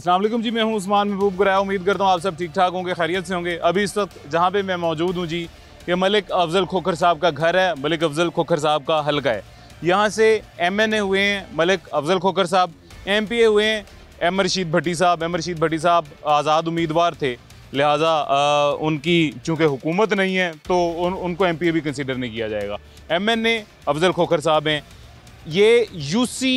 अस्सलाम जी मैं हूँ उस्मान महबूब गुराया। उम्मीद करता हूँ आप सब ठीक ठाक होंगे खैरियत से होंगे। अभी इस वक्त जहाँ पे मैं मौजूद हूँ जी ये मलिक अफजल खोखर साहब का घर है। मलिक अफजल खोखर साहब का हलका है। यहाँ से एम एन ए हुए हैं मलिक अफजल खोखर साहब एम पी ए हुए हैं एम रशीद भट्टी साहब। एम रशीद भट्टी साहब आज़ाद उम्मीदवार थे लिहाजा उनकी चूँकि हुकूमत नहीं है तो उन, उनको एम पी ए भी कंसिडर नहीं किया जाएगा। M N A Afzal Khokhar साहब हैं। ये U C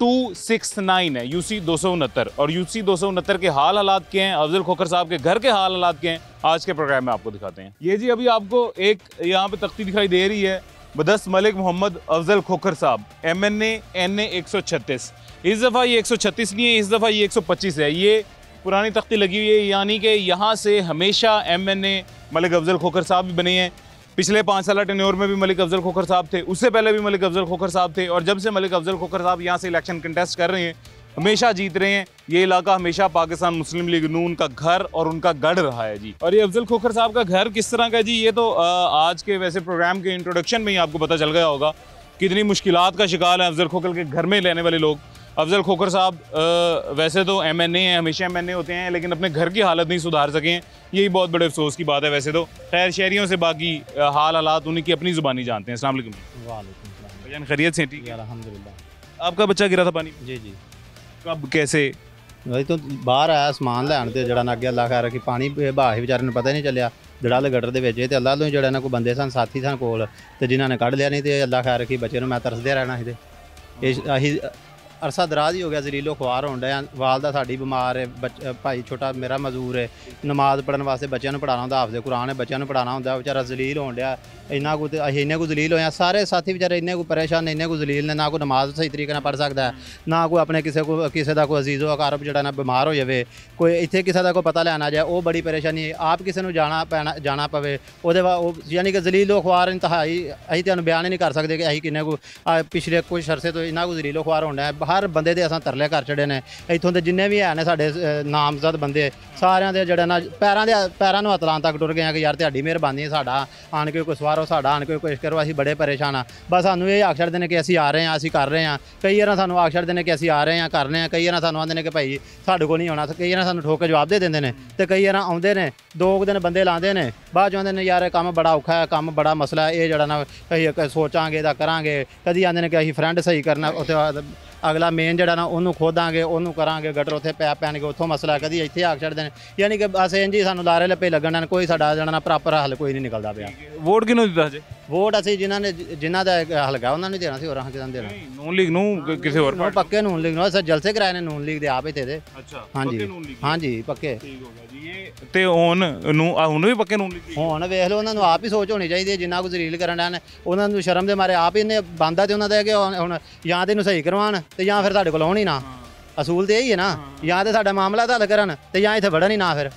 two six nine है यू सी दो सौ उनहत्तर। और यू सी दो सौ उनहत्तर के हाल हालात के हैं? अफजल खोखर साहब के घर के हाल हालात के हैं? आज के प्रोग्राम में आपको दिखाते हैं। ये जी, अभी आपको एक यहाँ पे तख्ती दिखाई दे रही है। बदस मलिक मोहम्मद अफजल खोखर साहब एम एन ए एन ए एक सौ छत्तीस। इस दफ़ा ये एक सौ छत्तीस नहीं है, इस दफ़ा ये एक सौ पच्चीस है। ये पुरानी तख्ती लगी हुई है, यानी कि यहाँ से हमेशा M N A Malik Afzal Khokhar साहब भी बने हैं। पिछले पाँच साल टेन्योर में भी मलिक अफजल खोखर साहब थे, उससे पहले भी मलिक अफजल खोखर साहब थे, और जब से मलिक अफजल खोखर साहब यहाँ से इलेक्शन कंटेस्ट कर रहे हैं, हमेशा जीत रहे हैं, ये इलाका हमेशा पाकिस्तान मुस्लिम लीग नून का घर और उनका गढ़ रहा है जी। और ये अफजल खोखर साहब का घर किस तरह का जी, ये तो आज के वैसे प्रोग्राम के इंट्रोडक्शन में ही आपको पता चल गया होगा, कितनी मुश्किलात का शिकार है अफजल खोखर के घर में रहने वाले लोग। अफजल खोखर साहब अ, वैसे तो एम एन ए हैं हमेशा एम एन ए होते हैं लेकिन अपने घर की हालत नहीं सुधार सके हैं यही बहुत बड़े अफसोस की बात है वैसे तो खैर शहरियों से बाकी अ, हाल हालात उन्हीं की अपनी ज़ुबानी जानते हैं अस्सलाम वालेकुम वालेकुम सलाम भैया खैरियत से हैं, ठीक जी है अल्हम्दुलिल्लाह आपका बच्चा गिरा था पानी में? जी जी कब कैसे ਵਈ ਤੋਂ ਬਾਹਰ ਆਇਆ ਸਮਾਨ ਲੈਣ ਤੇ ਜਿਹੜਾ ਨਾ ਅੱਗੇ ਅੱਲਾ ਖੈਰ ਕਿ ਪਾਣੀ ਬਾਹ ਹੀ ਵਿਚਾਰੇ ਨੂੰ ਪਤਾ ਹੀ ਨਹੀਂ ਚੱਲਿਆ ਜਿਹੜਾ ਗਟਰ ਦੇ ਵਿੱਚ ਇਹ ਤੇ ਅੱਲਾ ਤੋਂ ਹੀ ਜਿਹੜਾ ਨਾ ਕੋਈ ਬੰਦੇ ਸਨ ਸਾਥੀ ਸਨ ਕੋਲ ਤੇ ਜਿਨ੍ਹਾਂ ਨੇ ਕੱਢ ਲਿਆ ਨਹੀਂ ਤੇ ਅੱਲਾ ਖੈਰ ਕਿ ਬੱਚੇ ਨੂੰ ਮੈਂ ਤਰਸਦੇ ਰਹਿਣਾ ਸੀ ਤੇ ਇਹ ਅਸੀਂ ਅਰਸਾ ਦਰਾਜ਼ ਹੀ ਹੋ ਗਿਆ ਜ਼ਲੀਲੋ ਖੁਆਰ ਹੋਣ ਡਿਆ। ਵਾਲਦਾ ਸਾਡੀ ਬਿਮਾਰ ਹੈ ਬੱਚ- ਅ, ਭਾਈ ਛੋਟਾ ਮੇਰਾ ਮਜ਼ਦੂਰ ਹੈ। ਨਮਾਜ਼ ਪੜਨ ਵਾਸਤੇ ਬੱਚਿਆਂ ਨੂੰ ਪੜਾਉਣਾ ਹੁੰਦਾ ਹਾਫਜ਼ੇ ਕੁਰਾਨ ਹੈ ਬੱਚਿਆਂ ਨੂੰ ਪੜਾਉਣਾ ਹੁੰਦਾ ਵਿਚਾਰਾ ਜ਼ਲੀਲ ਹੋਣ ਡਿਆ। ਇੰਨਾ ਕੁ ਤੇ ਅਸੀਂ ਇੰਨੇ ਕੁ ਜ਼ਲੀਲ ਹੋਏ ਆ ਸਾਰੇ ਸਾਥੀ ਵਿਚਾਰੇ ਇੰਨੇ ਕੁ ਪਰੇਸ਼ਾਨ ਨੇ ਇੰਨੇ ਕੁ ਜ਼ਲੀਲ ਨੇ ਨਾ ਕੋਈ ਨਮਾਜ਼ ਸਹੀ ਤਰੀਕੇ ਨਾਲ ਪੜ ਸਕਦਾ ਨਾ ਕੋਈ ਆਪਣੇ ਕਿਸੇ ਕੋ ਕਿਸੇ ਦਾ ਕੋਈ ਅਜ਼ੀਜ਼ੋ ਅਕਾਰਬ ਜਿਹੜਾ ਨਾ ਬਿਮਾਰ ਹੋ ਜਾਵੇ। ਕੋਈ ਇੱਥੇ ਕਿਸੇ ਦਾ ਕੋਈ ਪਤਾ ਲੈਣਾ ਜਾਏ ਉਹ ਬੜੀ ਪਰੇਸ਼ਾਨੀ ਹੈ। ਆਪ ਕਿਸੇ ਨੂੰ ਜਾਣਾ ਪੈਣਾ ਜਾਣਾ ਪਵੇ ਉਹਦੇ ਬਾਅਦ ਉਹ ਯਾਨੀ ਕਿ ਜ਼ਲੀਲੋ ਖੁਆਰ ਇੰਤਹਾਈ ਅਸੀਂ ਤੁਹਾਨੂੰ ਬਿਆਨ ਹੀ ਨਹੀਂ ਕਰ ਸਕਦੇ ਕਿ ਅਸੀਂ ਕਿੰਨੇ ਕੁ ਪਿਛਲੇ ਕੁਝ ਅਰਸੇ ਤੋਂ ਇੰਨਾ ਕੁ ਜ਼ਲੀਲੋ ਖੁਆਰ ਹੋਣਾ ਹੈ। ਹਰ ਬੰਦੇ ਦੇ ਅਸਾਂ ਤਰਲੇ ਕਰ ਛੜੇ ਨੇ। ਇੱਥੋਂ ਦੇ ਜਿੰਨੇ ਵੀ ਹੈ ਨੇ ਸਾਡੇ ਅਹ, ਨਾਮਜ਼ਦ ਬੰਦੇ ਸਾਰਿਆਂ ਦੇ ਜਿਹੜਾ ਨਾ ਪੈਰਾਂ ਦੇ ਪੈਰਾਂ ਨੂੰ ਹਤਲਾਂ ਤੱਕ ਟੁਰ ਗਏ ਆ ਕਿ ਯਾਰ ਤੁਹਾਡੀ ਮਿਹਰਬਾਨੀ ਹੈ ਸਾਡਾ ਆਣ ਕੇ ਕੋਈ ਸਵਾਰੋ ਸਾਡਾ ਆਣ ਕੇ ਕੋਈ ਕਰੋ ਅਸੀਂ ਬੜੇ ਪਰੇਸ਼ਾਨ ਆ। ਬਸ ਸਾਨੂੰ ਇਹ ਆਖ ਛੱਡਦੇ ਨੇ ਕਿ ਅਸੀਂ ਆ ਰਹੇ ਹਾਂ ਅਸੀਂ ਕਰ ਰਹੇ ਹਾਂ। ਕਈ ਵਾਰਾਂ ਸਾਨੂੰ ਆਖ ਛੱਡਦੇ ਨੇ ਕਿ ਅਸੀਂ ਆ ਰਹੇ ਹਾਂ ਰਹੇ ਆ ਕਈ ਵਾਰਾਂ ਸਾਨੂੰ ਆਉਂਦੇ ਨੇ ਕਿ ਭਾਈ ਸਾਡੇ ਕੋਲ ਨਹੀਂ ਆਉਣਾ ਕਈ ਵਾਰਾਂ ਸਾਨੂੰ ਠੋਕ ਕੇ ਜਵਾਬ ਦੇ ਦਿੰਦੇ ਨੇ। ਤੇ ਕਈ ਵਾਰਾਂ ਆਉਂਦੇ ਨੇ ਦੋ ਕੁ ਦਿਨ ਬੰਦੇ ਲਾਉਂਦੇ ਨੇ ਬਾਅਦ 'ਚ ਆਉਂਦੇ ਨੇ ਯਾਰ ਇਹ ਕੰਮ ਬੜਾ ਔਖਾ ਹੈ ਕੰਮ ਬੜਾ ਮਸਲਾ ਹੈ ਇਹ ਜਿਹੜਾ ਨਾ ਅਸੀਂ ਸੋਚਾਂਗੇ ਦਾ ਕਰਾਂਗੇ। ਕਦੀ ਆਂਦੇ ਨੇ ਕਿ ਅਸੀਂ ਫਰੈਂਡ ਸਹੀ ਕਰਨਾ ਉੱਥੇ ਬਾਅਦ ਅਗਲਾ ਮੇਨ ਜਿਹੜਾ ਨਾ ਉਹਨੂੰ ਖੋਦਾਂਗੇ ਉਹਨੂੰ ਕਰਾਂਗੇ ਗਟਰ ਉੱਥੇ ਪੈ ਪੈਣਗੇ ਉੱਥੋਂ ਮਸਲਾ ਕਦੀ ਇੱਥੇ ਆਖ ਛੱਡਦੇ ਨੇ ਯਾਨੀ ਕਿ ਬਸ ਇੰਜ ਹੀ ਸਾਨੂੰ ਲਾਰੇ ਲੱਪੇ ਲੱਗਣ ਨਾਲ ਕੋਈ ਸਾਡਾ ਜਿਹੜਾ ਨਾ ਪ੍ਰੋਪਰ ਹੱਲ ਕੋਈ ਨਹੀਂ ਨਿਕਲਦਾ ਪਿਆ। ਵੋਟ ਕਿਹਨੂੰ ਦਿੱਤਾ ਜੇ ਵੋਟ ਅਸੀਂ ਜਿਨ੍ਹਾਂ ਨੇ ਜਿਨ੍ਹਾਂ ਦਾ ਹਲਕਾ ਉਹਨਾਂ ਨੂੰ ਦੇਣਾ ਸੀ ਹੋਰਾਂ ਕਿਦਾਂ ਦੇਣਾ? ਨੂਨ ਲੀਗ ਨੂੰ ਕਿਸੇ ਹੋਰ ਉਹ ਪੱਕੇ ਨੂਨ ਲੀਗ ਨੂੰ ਅਸਾਂ ਜਲਸੇ ਕਰਾਏ ਨੇ ਨੂਨ ਲੀਗ ਦੇ ਆਪ ਇੱਥੇ ਦੇ ਅੱਛਾ ਹਾਂਜੀ ਹਾਂਜੀ ਪੱਕੇ। ਠੀਕ ਹੋ ਗਿਆ ਤੇ ਹੁਣ ਨੂੰ ਆ ਹੁਣ ਵੀ ਪੱਕੇ ਨੂਨ ਲੀਗ ਹੁਣ ਵੇਖ ਲਓ ਉਹਨਾਂ ਨੂੰ ਆਪ ਹੀ ਸੋਚ ਹੋਣੀ ਚਾਹੀਦੀ ਹੈ ਜਿੰਨਾ ਕੁ ਜ਼ਲੀਲ ਕਰਨ ਡਿਆ ਨੇ। ਉਹਨਾਂ ਨੂੰ ਸ਼ਰਮ ਦੇ ਮਾਰੇ ਆਪ ਹੀ ਨੇ ਬੰਦਾ ਤੇ ਉਹਨਾਂ ਦਾ ਕਿ ਹੁਣ ਜਾਂ ਤੇ ਇਹਨੂੰ ਸਹੀ ਕਰਵਾਉਣ ਤੇ ਜਾਂ ਫਿਰ ਤੁਹਾਡੇ ਕੋਲ ਆਉਣ ਹੀ ਨਾ। ਅਸੂਲ ਤੇ ਇਹੀ ਹੈ ਨਾ। ਜਾਂ ਤੇ ਸਾਡਾ ਮਾਮਲਾ ਤਾਂ ਹੱਲ ਕਰਨ ਤੇ ਜਾਂ ਇੱਥੇ ਵੜਨ ਹੀ ਨਾ ਫਿਰ।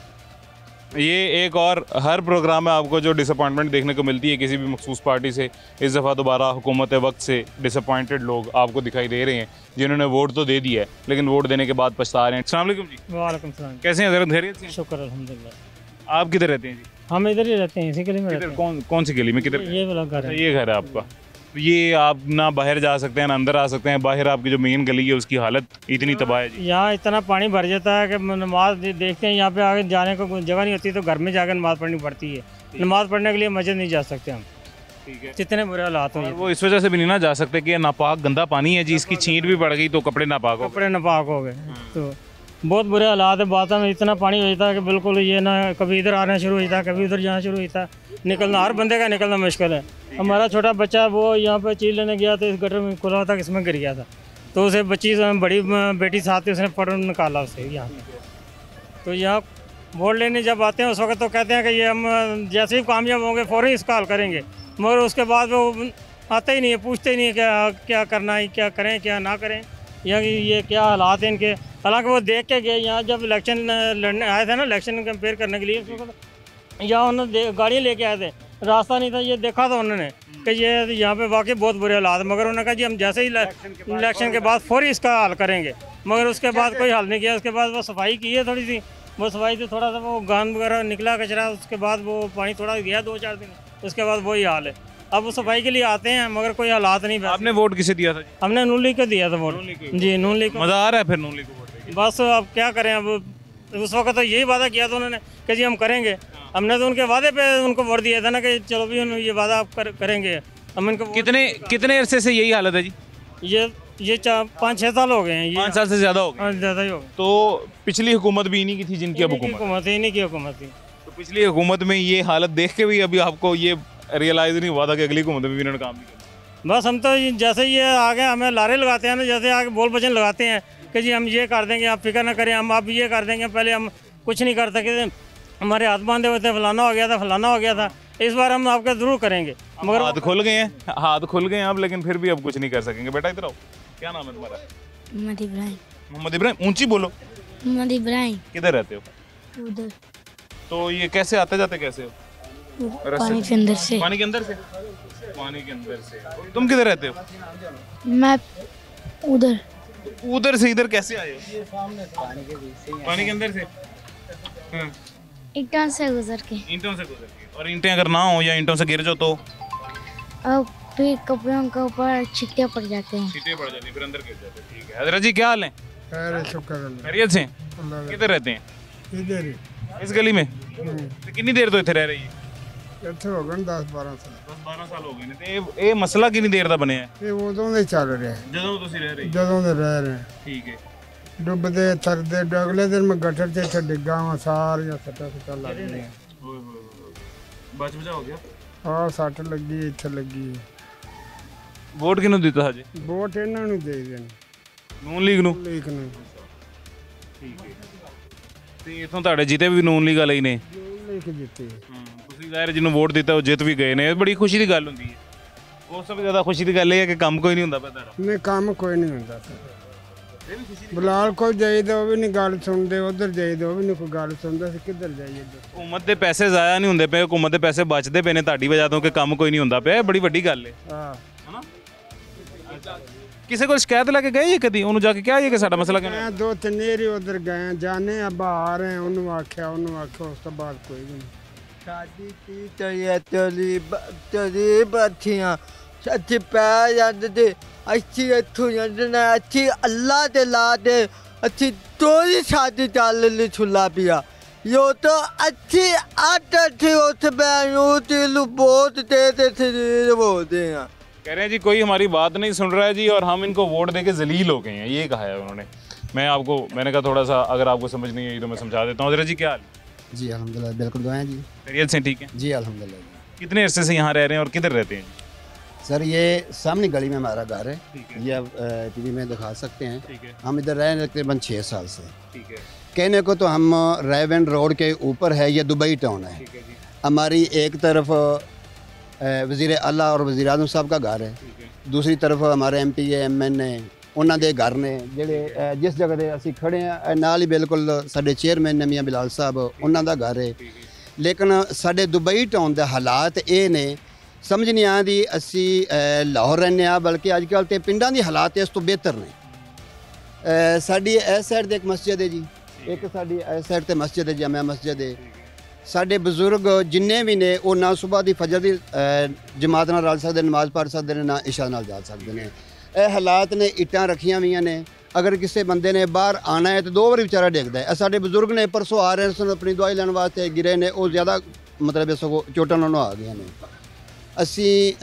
ये एक और हर प्रोग्राम में आपको जो डिसअपॉइंटमेंट देखने को मिलती है किसी भी मखसूस पार्टी से इस दफ़ा दोबारा हुकूमत वक्त से डिसअपॉइंटेड लोग आपको दिखाई दे रहे हैं जिन्होंने वोट तो दे दिया है लेकिन वोट देने के बाद पछता रहे हैं। अस्सलाम जी। वालेकुम सलाम। कैसे हैं हज़रत खैरियत से? शुक्र अल्हम्दुलिल्लाह। आप किधर रहते हैं जी? हम इधर ही रहते हैं इसी गली में कौन कौन सी गली में किधर? ये वाला घर है। ये घर है आपका। ये आप ना बाहर जा सकते हैं ना अंदर आ सकते हैं। बाहर आपकी जो मेन गली है उसकी हालत इतनी तबाह है यहाँ इतना पानी भर जाता है कि नमाज़ देखते हैं यहाँ पे आगे जाने को जगह नहीं होती तो घर में जाकर नमाज़ पढ़नी पड़ती है। नमाज़ पढ़ने के लिए मस्जिद नहीं जा सकते हम। ठीक है। जितने बुरे हालात हुए वो इस वजह से भी नहीं ना जा सकते कि नापाक गंदा पानी है जी इसकी छींट भी पड़ गई तो कपड़े नापाक हो कपड़े नापाक हो गए। तो बहुत बुरे हालात है। बात में इतना पानी हो जाता है कि बिल्कुल ये ना कभी इधर आना शुरू हो जाता है, कभी उधर जाना शुरू हो जाता है। निकलना, हर बंदे का निकलना मुश्किल है। हमारा छोटा बच्चा वो यहाँ पर चीज़ लेने गया तो इस गटर में खुला था इसमें गिर गया था। तो उसे बच्ची बड़ी बेटी साथ थी, उसने पढ़ निकाला उसे यहाँ तो यहाँ वोट लेने जब आते हैं, उस वक्त तो कहते हैं कि ये हम जैसे ही कामयाब होंगे, फ़ौरन इसका हल करेंगे। मगर उसके बाद वो आते ही नहीं है, पूछते ही नहीं है क्या क्या करना है, क्या करें, क्या ना करें। या की ये क्या हालात हैं इनके? हालाँकि वो देख के गए यहाँ जब इलेक्शन लड़ने आए थे ना इलेक्शन कंपेयर करने के लिए यहाँ उन्होंने गाड़ियाँ लेके आए थे। रास्ता नहीं था ये देखा था उन्होंने कि ये यहाँ पे वाकई बहुत बुरे हालात हैं। मगर उन्होंने कहा जी हम जैसे ही इलेक्शन के बाद फौरी इसका हल करेंगे। मगर उसके बाद कोई हल नहीं किया। उसके बाद वो सफ़ाई की है थोड़ी सी। वो सफ़ाई से थोड़ा सा वो गंद वगैरह निकला कचरा। उसके बाद वो पानी थोड़ा गया दो चार दिन। उसके बाद वही हाल है। अब वो सफ़ाई के लिए आते हैं मगर कोई हालात नहीं। आपने वोट किसे दिया था हमने नून लीग को दिया था वोट। जी नून लीग मज़ा आ रहा है फिर नून लीग को वोट बस अब क्या करें अब उस वक्त तो यही वादा किया था उन्होंने कि जी हम करेंगे। हमने तो उनके वादे पे उनको वोट दिया था ना कि चलो भी ये वादा आप कर, करेंगे। हम इनको कितने कितने अरसे से यही हालत है जी? ये ये चार पाँच छः साल हो गए हैं ये पाँच साल से ज़्यादा हो गए। हाँ, ज़्यादा ही हो गए। तो पिछली हुकूमत भी इन्हीं की थी जिनकी अब हुकूमत इन्हीं की हुकूमत थी। तो पिछली हुकूमत में ये हालत देख के भी अभी आपको ये रियलाइज़ नहीं हुआ था कि अगली हुकूमत में भी इन्होंने काम नहीं किया बस हम तो जैसे ये आगे हमें लारे लगाते हैं ना जैसे आगे बोल वचन लगाते हैं कि जी हम ये कर देंगे आप फ़िक्र ना करें हम आप ये कर देंगे पहले हम कुछ नहीं कर सके थे। हमारे हाथ बांधे हुए थे फलाना हो गया था फलाना हो गया था। इस बार हम आपका ज़रूर करेंगे मगर हाथ खुल गए हैं हाथ खुल गए हैं अब लेकिन फिर भी अब कुछ नहीं कर सकेंगे। बेटा इधर आओ क्या नाम है तुम्हारा? मोहम्मद इब्राहिम। मोहम्मद इब्राहिम ऊँची बोलो। मोहम्मद इब्राहिम। किधर रहते हो? उधर। तो ये कैसे आते जाते कैसे हो? पानी के अंदर से। पानी के अंदर से? पानी के अंदर से। तुम किधर रहते हो? मैं उधर। उधर से इधर कैसे आए? पानी के अंदर से? हाँ। ईंटों से गुजर के। ईंटों से गुजर के। और ईंटें अगर ना हो या ईंटों से गिर जाओ तो? अब फिर कपड़ों के ऊपर छिट्टे पड़ जाते हैं। छिट्टे पड़ जाते हैं फिर अंदर गिर जाते हैं। ठीक है। हज़रत जी क्या हाल है? खैर है शुक्र अल्लाह खैरियत से? किधर रहते हैं? इधर ही। इस गली में? हम्म। तो कितनी देर तो इधर रह रही है? ਇੱਥੇ ਹੋ ਗਏ 10 12 ਸਾਲ। 10 12 ਸਾਲ ਹੋ ਗਏ ਨੇ ਤੇ ਇਹ ਇਹ ਮਸਲਾ ਕਿੰਨੀ ਦੇਰ ਦਾ ਬਣਿਆ? ਹੈ ਇਹ ਉਦੋਂ ਦੇ ਚੱਲ ਰਿਹਾ ਜਦੋਂ ਤੁਸੀਂ ਰਹਿ ਰਹੇ ਜਦੋਂ ਦੇ ਰਹਿ ਰਹੇ ਠੀਕ ਹੈ। ਡੁੱਬਦੇ ਥਰਦੇ ਅਗਲੇ ਦਿਨ ਮੈਂ ਗਟਰ 'ਚ ਇੱਥੇ ਡਿੱਗਾ ਵਾਂ ਸਾਰੀਆਂ ਸੱਟਾਂ ਸੁੱਟਾਂ ਲੱਗ ਗਈਆਂ। ਓਏ ਹੋਏ ਬਚ ਬਚਾ ਹੋ ਗਿਆ? ਆਹ ਸੱਟ ਲੱਗੀ ਇੱਥੇ ਲੱਗੀ। ਵੋਟ ਕਿਹਨੂੰ ਦਿੱਤਾ ਹਜੇ? ਵੋਟ ਇਹਨਾਂ ਨੂੰ ਦੇ ਦੇਣ। ਨੂਨ ਲੀਗ ਨੂੰ? ਲੀਕ ਨੂੰ। ਠੀਕ ਹੈ। ਤੇ ਇਥੋਂ ਤੁਹਾਡੇ ਜਿੱਤੇ ਵੀ ਨੂਨ ਲੀਗ ਵਾਲੇ ਹੀ ਨੇ? ਲੀਕ ਦਿੱਤੀ ਤੁਸੀਂ ਜ਼ਾਹਿਰ ਜਿਹਨੂੰ ਵੋਟ ਦਿੱਤਾ ਉਹ ਜਿੱਤ ਵੀ ਗਏ ਨੇ। ਇਹ ਬੜੀ ਖੁਸ਼ੀ ਦੀ ਗੱਲ ਹੁੰਦੀ ਹੈ। ਉਸ ਤੋਂ ਵੀ ਜ਼ਿਆਦਾ ਖੁਸ਼ੀ ਦੀ ਗੱਲ ਇਹ ਹੈ ਕਿ ਕੰਮ ਕੋਈ ਨਹੀਂ ਹੁੰਦਾ ਤੁਹਾਡਾ ਨਹੀਂ ਕੰਮ ਕੋਈ ਨਹੀਂ ਹੁੰਦਾ। ਬਲਾਲ ਕੋਲ ਜਾਈਦਾ ਉਹ ਵੀ ਨਹੀਂ ਗੱਲ ਸੁਣਦੇ ਉਧਰ ਜਾਈਦਾ ਉਹ ਵੀ ਨਹੀਂ ਕੋਈ ਗੱਲ ਸੁਣਦਾ ਸੀ ਕਿੱਧਰ ਜਾਈਏ? ਹਕੂਮਤ ਦੇ ਪੈਸੇ ਜ਼ਾਇਆ ਨਹੀਂ ਹੁੰਦੇ ਪਏ ਹਕੂਮਤ ਦੇ ਪੈਸੇ ਬਚਦੇ ਪਏ ਨੇ ਤੁਹਾਡੀ ਵਜ੍ਹਾ ਤੋਂ ਕਿ ਕੰਮ ਕੋਈ ਨਹੀਂ ਹੁੰਦਾ ਪਿਆ ਇਹ ਬੜੀ ਵੱਡੀ ਗੱਲ ਹੈ। ਹਾਂ। ਹਨਾ? ਕਿਸੇ ਕੋਲ ਸ਼ਿਕਾਇਤ ਲੈ ਕੇ ਗਏ ਜੀ ਕਦੀ? ਉਹਨੂੰ ਜਾ ਕੇ ਕਿਹਾ ਜੀ ਕਿ ਸਾਡਾ ਮਸਲਾ ਕਿਵੇਂ? ਮੈਂ ਦੋ ਤਿੰਨ ਏਰੀ ਉਧਰ ਗਏ ਜਾਣੇ ਆ ਬਾਹਰ ਹੈ ਉਹਨੂੰ ਆਖਿਆ ਉਹਨੂੰ ਆਖਿਆ ਉਸ ਤੋਂ ਬਾਅਦ ਕੋਈ ਵੀ ਨਹੀਂ। अच्छी अच्छी अल्लाह अच्छी छुला पिया। यो तो रहे जी, कोई हमारी बात नहीं सुन रहा है जी, और हम इनको वोट दे के जलील हो गए हैं। ये कहा है उन्होंने। मैं आपको, मैंने कहा थोड़ा सा, अगर आपको समझ नहीं आई तो मैं समझा देता हूँ। जरा जी, क्या हाल? जी अलहमदिल्ला बिल्कुल दुआएँ जी। खैरियत से ठीक है? जी अलहमदिल्ला कितने अरसे से यहाँ रह रहे हैं और किधर रहते हैं? सर ये सामने गली में हमारा घर है। ये आप टीवी में दिखा सकते हैं। हम इधर रहे तकरीबन छः साल से। कहने को तो हम रेवेंड रोड के ऊपर है ये दुबई टाउन है। हमारी एक तरफ़ वज़ी अल्लाह और वज़ी अजम साहब का घर है। दूसरी तरफ़ हमारे M P M N A ਉਹਨਾਂ ਦੇ ਘਰ ਨੇ, ਜਿਹੜੇ ਜਿਸ ਜਗ੍ਹਾ ਤੇ ਅਸੀਂ ਖੜੇ ਆ ਨਾਲ ਹੀ ਬਿਲਕੁਲ ਸਾਡੇ ਚੇਅਰਮੈਨ ਨੇ ਮੀਆਂ ਬਿਲਾਲ ਸਾਹਿਬ, ਉਹਨਾਂ ਦਾ ਘਰ ਹੈ। ਲੇਕਿਨ ਸਾਡੇ ਦੁਬਈ ਟਾਊਨ ਦੇ ਹਾਲਾਤ ਇਹ ਨੇ, ਸਮਝ ਨਹੀਂ ਆਉਂਦੀ ਅਸੀਂ ਲਾਹੌਰ ਰਹਿੰਦੇ ਆ ਬਲਕਿ ਅੱਜ ਕੱਲ੍ਹ ਤੇ ਪਿੰਡਾਂ ਦੀ ਹਾਲਾਤ ਇਸ ਤੋਂ ਬਿਹਤਰ ਨੇ। ਸਾਡੀ ਇਸ ਸਾਈਡ ਤੇ ਇੱਕ ਮਸਜਿਦ ਹੈ ਜੀ, ਇੱਕ ਸਾਡੀ ਇਸ ਸਾਈਡ ਤੇ ਮਸਜਿਦ ਹੈ, ਜਾਮਿਆ ਮਸਜਿਦ ਹੈ। ਸਾਡੇ ਬਜ਼ੁਰਗ ਜਿੰਨੇ ਵੀ ਨੇ, ਉਹ ਨਾ ਸਵੇਰ ਦੀ ਫਜਰ ਦੀ ਜਮਾਤ ਨਾਲ ਰਲ ਸਕਦੇ ਨੇ, ਨਮਾਜ਼ ਪੜ੍ਹ ਸਕਦੇ ਨੇ, ਨਾ ਇਸ਼ਾ ਨਾਲ ਜਾ ਸਕਦੇ ਨੇ। ਇਹ ਹਾਲਾਤ ਨੇ ਇੱਟਾਂ ਰੱਖੀਆਂ ਹੋਈਆਂ ਨੇ। ਅਗਰ ਕਿਸੇ ਬੰਦੇ ਨੇ ਬਾਹਰ ਆਣਾ ਹੈ ਤੇ ਦੋ ਵਾਰੀ ਵਿਚਾਰਾ ਡਿੱਗਦਾ ਹੈ। ਸਾਡੇ ਬਜ਼ੁਰਗ ਨੇ ਪਰਸੋਂ ਆ ਰਹੇ ਸਨ ਆਪਣੀ ਦਵਾਈ ਲੈਣ ਵਾਸਤੇ ਗਿਰੇ ਨੇ ਉਹ ਜ਼ਿਆਦਾ ਮਤਲਬ ਇਹ ਸਗੋਂ ਚੋਟਾਂ ਨਾਲ ਆ ਗਈਆਂ ਨੇ। ਅਸੀਂ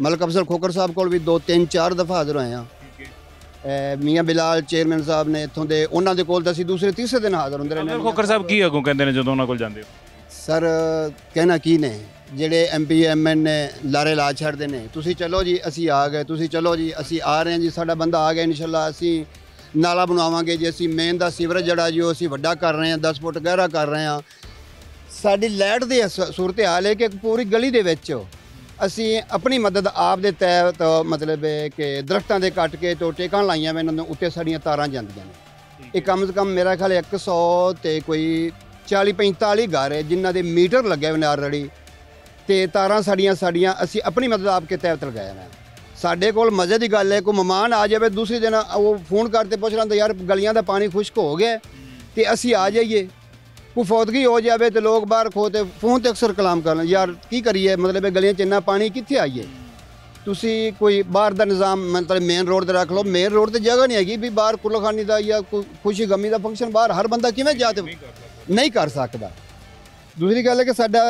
ਮਲਕ ਅਫਜ਼ਲ ਖੋਕਰ ਸਾਹਿਬ ਕੋਲ ਵੀ ਦੋ ਤਿੰਨ ਚਾਰ ਦਫਾ ਹਾਜ਼ਰ ਹੋਏ ਅ, ਮੀਆਂ ਬਿਲਾਲ ਚੇਅਰਮੈਨ ਸਾਹਿਬ ਨੇ ਇੱਥੋਂ ਦੇ ਉਹਨਾਂ ਦੇ ਕੋਲ ਤਾਂ ਅਸੀਂ ਦੂਸਰੇ ਤੀਸਰੇ ਦਿਨ ਹਾਜ਼ਰ ਹੁੰਦੇ ਰਹੇ ਅਬਦੁਲ ਖੋਖਰ ਸਾਹਿਬ ਕੀ ਅੱਗੋਂ ਕਹਿੰਦੇ ਨੇ ਜਦੋਂ ਉਹਨਾਂ ਕੋਲ ਜਾਂਦੇ ਹੋ? ਸਰ ਕਹਿਣਾ ਕੀ ਨੇ? ਜਿਹੜੇ ਐਮਪੀ ਐਮਐਨ ਨੇ ਲਾਰੇ ਲਾ ਛੱਡਦੇ ਨੇ। ਤੁਸੀਂ ਚਲੋ ਜੀ ਅਸੀਂ ਆ ਗਏ। ਤੁਸੀਂ ਚਲੋ ਜੀ ਅਸੀਂ ਆ ਰਹੇ ਹਾਂ ਜੀ। ਸਾਡਾ ਬੰਦਾ ਆ ਗਿਆ ਇਨਸ਼ਾਅੱਲਾ ਅਸੀਂ ਨਾਲਾ ਬਣਾਵਾਂਗੇ ਜੀ। ਅਸੀਂ ਮੇਨ ਦਾ ਸੀਵਰੇਜ ਜਿਹੜਾ ਜੀ ਉਹ ਅਸੀਂ ਵੱਡਾ ਕਰ ਰਹੇ ਹਾਂ 10 ਫੁੱਟ ਗਹਿਰਾ ਕਰ ਰਹੇ ਹਾਂ। ਸਾਡੀ ਲਾਈਟ ਦੀ ਸੂਰਤ ਹਾਲ ਹੈ ਕਿ ਪੂਰੀ ਗਲੀ ਦੇ ਵਿੱਚ। ਅਸੀਂ ਆਪਣੀ ਮਦਦ ਆਪ ਦੇ ਤਹਿਤ ਮਤਲਬ ਹੈ ਕਿ ਦਰਖਤਾਂ ਦੇ ਕੱਟ ਕੇ ਤੋਂ ਟੇਕਾਂ ਲਾਈਆਂ ਵੇ ਇਹਨਾਂ ਦੇ ਉੱਤੇ ਸਾਡੀਆਂ ਤਾਰਾਂ ਜਾਂਦੀਆਂ ਨੇ। ਇਹ ਕਮ ਸੇ ਕਮ ਮੇਰਾ ਖਿਆਲ ਹੈ 100 ਤੇ ਕੋਈ 40 45 ਘਰ ਹੈ ਜਿਨ੍ਹਾਂ ਦੇ ਮੀਟਰ ਲੱਗੇ ਹੋਏ ਨੇ ਆਲਰੇਡੀ ਤੇ ਤਾਰਾਂ ਸਾਡੀਆਂ ਸਾਡੀਆਂ ਅਸੀਂ ਆਪਣੀ ਮਦਦ ਆਪ ਕੇ ਤਹਿਤ ਲਗਾਇਆ ਨੇ ਸਾਡੇ ਕੋਲ ਮਜ਼ੇ ਦੀ ਗੱਲ ਹੈ ਕੋਈ ਮਹਿਮਾਨ ਆ ਜਾਵੇ ਦੂਸਰੇ ਦਿਨ ਉਹ ਫੋਨ ਕਰਕੇ ਪੁੱਛ ਲੈਂਦਾ ਯਾਰ ਗਲੀਆਂ ਦਾ ਪਾਣੀ ਖੁਸ਼ਕ ਹੋ ਗਿਆ ਤੇ ਅਸੀਂ ਆ ਜਾਈਏ। ਕੋਈ ਫੌਤਗੀ ਹੋ ਜਾਵੇ ਤੇ ਲੋਕ ਬਾਹਰ ਖੋ ਤੇ ਫੋਨ ਤੇ ਅਕਸਰ ਕਲਾਮ ਕਰਨ ਯਾਰ ਕੀ ਕਰੀਏ? ਮਤਲਬ ਇਹ ਗਲੀਆਂ 'ਚ ਇੰਨਾ ਪਾਣੀ ਕਿੱਥੇ ਆਈਏ? ਤੁਸੀਂ ਕੋਈ ਬਾਹਰ ਦਾ ਨਿਜ਼ਾਮ ਮਤਲਬ ਮੇਨ ਰੋਡ ਤੇ ਰੱਖ ਲਓ। ਮੇਨ ਰੋਡ ਤੇ ਜਗ੍ਹਾ ਨਹੀਂ ਹੈਗੀ ਵੀ ਬਾਹਰ ਕੁਲਖਾਨੀ ਦਾ ਜਾਂ ਕੋਈ ਖੁਸ਼ੀ ਗਮੀ ਦਾ ਫੰਕਸ਼ਨ ਬਾਹਰ ਹਰ ਬੰਦਾ ਕਿਵੇਂ ਜਾ ਤੇ ਨਹੀਂ ਕਰ ਸਕਦਾ। ਦੂਸਰੀ ਗੱਲ ਹੈ ਕਿ ਸਾਡਾ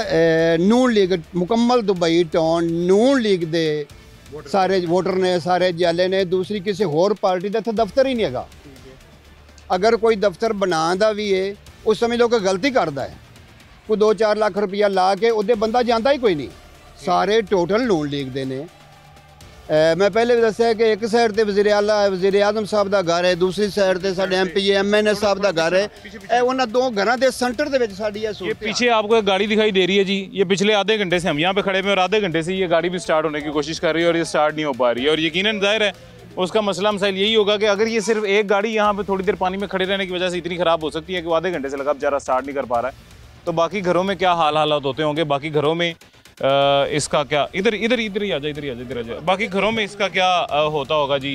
ਨੂਨ ਲੀਗ ਮੁਕੰਮਲ ਦੁਬਈ ਟਾਊਨ ਨੂਨ ਲੀਗ ਦੇ ਸਾਰੇ ਵੋਟਰ ਨੇ ਸਾਰੇ ਜਾਲੇ ਨੇ ਦੂਸਰੀ ਕਿਸੇ ਹੋਰ ਪਾਰਟੀ ਦਾ ਇੱਥੇ ਦਫ਼ਤਰ ਹੀ ਨਹੀਂ ਹੈਗਾ। ਅਗਰ ਕੋਈ ਦਫ਼ਤਰ ਬਣਾਉਂਦਾ ਵੀ ਏ ਉਸ ਸਮੇਂ ਲੋਕ ਗਲਤੀ ਕਰਦਾ ਹੈ। ਕੋਈ 2-4 ਲੱਖ ਰੁਪਇਆ ਲਾ ਕੇ ਉਹਦੇ ਬੰਦਾ ਜਾਂਦਾ ਹੀ ਕੋਈ ਨਹੀਂ। ਸਾਰੇ ਟੋਟਲ ਨੂਨ ਲੀਗ ਦੇ ਨੇ। ਮੈਂ ਪਹਿਲੇ ਵੀ ਦੱਸਿਆ ਕਿ ਇੱਕ ਸਾਈਡ ਤੇ ਵਜ਼ੀਰ ਆਲਾ ਵਜ਼ੀਰ ਆਜ਼ਮ ਸਾਹਿਬ ਦਾ ਘਰ ਹੈ ਦੂਸਰੀ ਸਾਈਡ ਤੇ ਸਾਡੇ ਐਮਪੀ ਐਮਐਨਏ ਸਾਹਿਬ ਦਾ ਘਰ ਹੈ ਇਹ ਉਹਨਾਂ ਦੋ ਘਰਾਂ ਦੇ ਸੈਂਟਰ ਦੇ ਵਿੱਚ ਸਾਡੀ ਇਹ ये ਸੂਰਤ ਹੈ पीछे आपको एक गाड़ी दिखाई दे रही है जी ये पिछले आधे घंटे से हम यहाँ पे खड़े हुए हैं और आधे घंटे से ये गाड़ी भी स्टार्ट होने की कोशिश कर रही है और ये स्टार्ट नहीं हो पा रही है और यकीनन जाहिर है उसका मसला मसाइल यही होगा कि अगर ये सिर्फ एक गाड़ी यहाँ पे थोड़ी देर पानी में खड़े रहने की वजह से इतनी ख़राब हो सकती है कि वो आधे घंटे से लगा बेचारा स्टार्ट नहीं कर पा रहा है तो बाकी घरों में क्या हाल हालात होते होंगे बाकी घरों में अ, इसका क्या? इधर इधर इधर ही आ जाए इधर ही आ जाए इधर आ जाए बाकी घरों में इसका क्या होता होगा जी?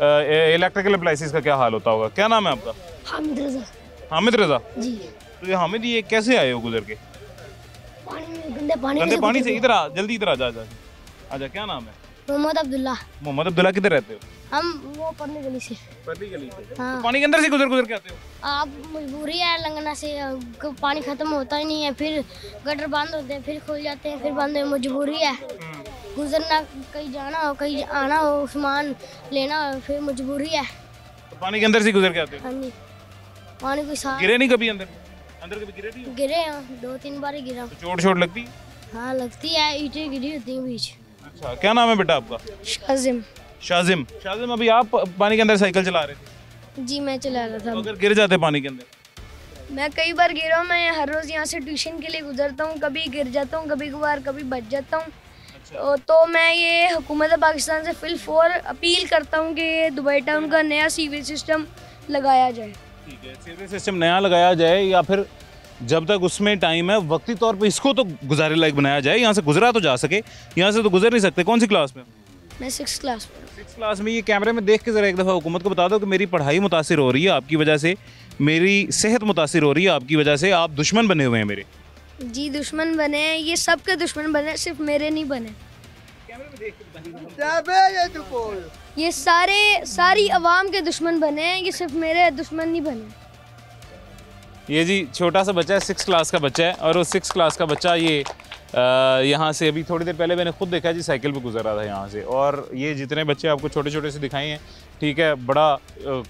इलेक्ट्रिकल अप्लाइसिस का क्या हाल होता होगा? क्या नाम है आपका? हामिद रजा। हामिद रजा? जी। तो ये हामिद ये कैसे आए हो गुजर के? पानी गंदे पानी गंदे पानी से इधर आ जल्दी इधर आ जा आ जा। क्या नाम है। मोहम्मद अब्दुल्ला मोहम्मद अब्दुल्ला किधर रहते हो? हम वो पढ़ने गली से। पहली गली से हाँ। तो पानी के अंदर से गुजर गुजर के आते हो? अब मजबूरी है लंगना से पानी खत्म होता ही नहीं है फिर गटर बंद होते हैं फिर खुल जाते हैं फिर बंद हो मजबूरी है। गुजरना कहीं जाना हो कहीं आना हो सामान लेना हो फिर मजबूरी है। तो पानी के अंदर से गुजर के आते हो? हाँ जी। पानी कोई साथ गिरे नहीं कभी अंदर? अंदर कभी गिरे नहीं गिरे हैं दो तीन बार गिरा। तो चोट चोट लगती है? हाँ लगती है ईटें गिरी होती हैं बीच। अच्छा क्या नाम है बेटा आपका? शाजिम। शाजिम। शाजिम अभी आप पानी के अंदर साइकिल चला रहे थे? जी मैं चला रहा तो था अगर गिर जाते पानी के अंदर? मैं कई बार गिरा हूँ मैं हर रोज़ यहाँ से ट्यूशन के लिए गुजरता हूँ कभी गिर जाता हूँ कभी कभार कभी बच जाता हूँ। तो, तो मैं ये हुकूमत पाकिस्तान से फिल फोर अपील करता हूँ कि दुबई टाउन का नया सीवेज सिस्टम लगाया जाए। ठीक है सीवरेज सिस्टम नया लगाया जाए या फिर जब तक उसमें टाइम है वक्ती तौर पे इसको तो गुजारे लायक बनाया जाए यहाँ से गुजरा तो जा सके यहाँ से तो गुजर नहीं सकते। कौन सी क्लास में? मैं सिक्स क्लास में सिक्स क्लास में ये कैमरे में देख के ज़रा एक दफ़ा हुकूमत को बता दो कि मेरी पढ़ाई मुतासर हो रही है आपकी वजह से मेरी सेहत मुतासर हो रही है आपकी वजह से आप दुश्मन बने हुए हैं मेरे। जी दुश्मन बने हैं ये सबके दुश्मन बने सिर्फ़ मेरे नहीं बने। ये सारे सारी आवाम के दुश्मन बने हैं ये सिर्फ़ मेरे दुश्मन नहीं बने। ये जी छोटा सा बच्चा है सिक्स क्लास का बच्चा है और वो सिक्स क्लास का बच्चा ये यहाँ से अभी थोड़ी देर पहले मैंने खुद देखा जी साइकिल पे गुजर रहा था यहाँ से। और ये जितने बच्चे आपको छोटे छोटे से दिखाए हैं ठीक है बड़ा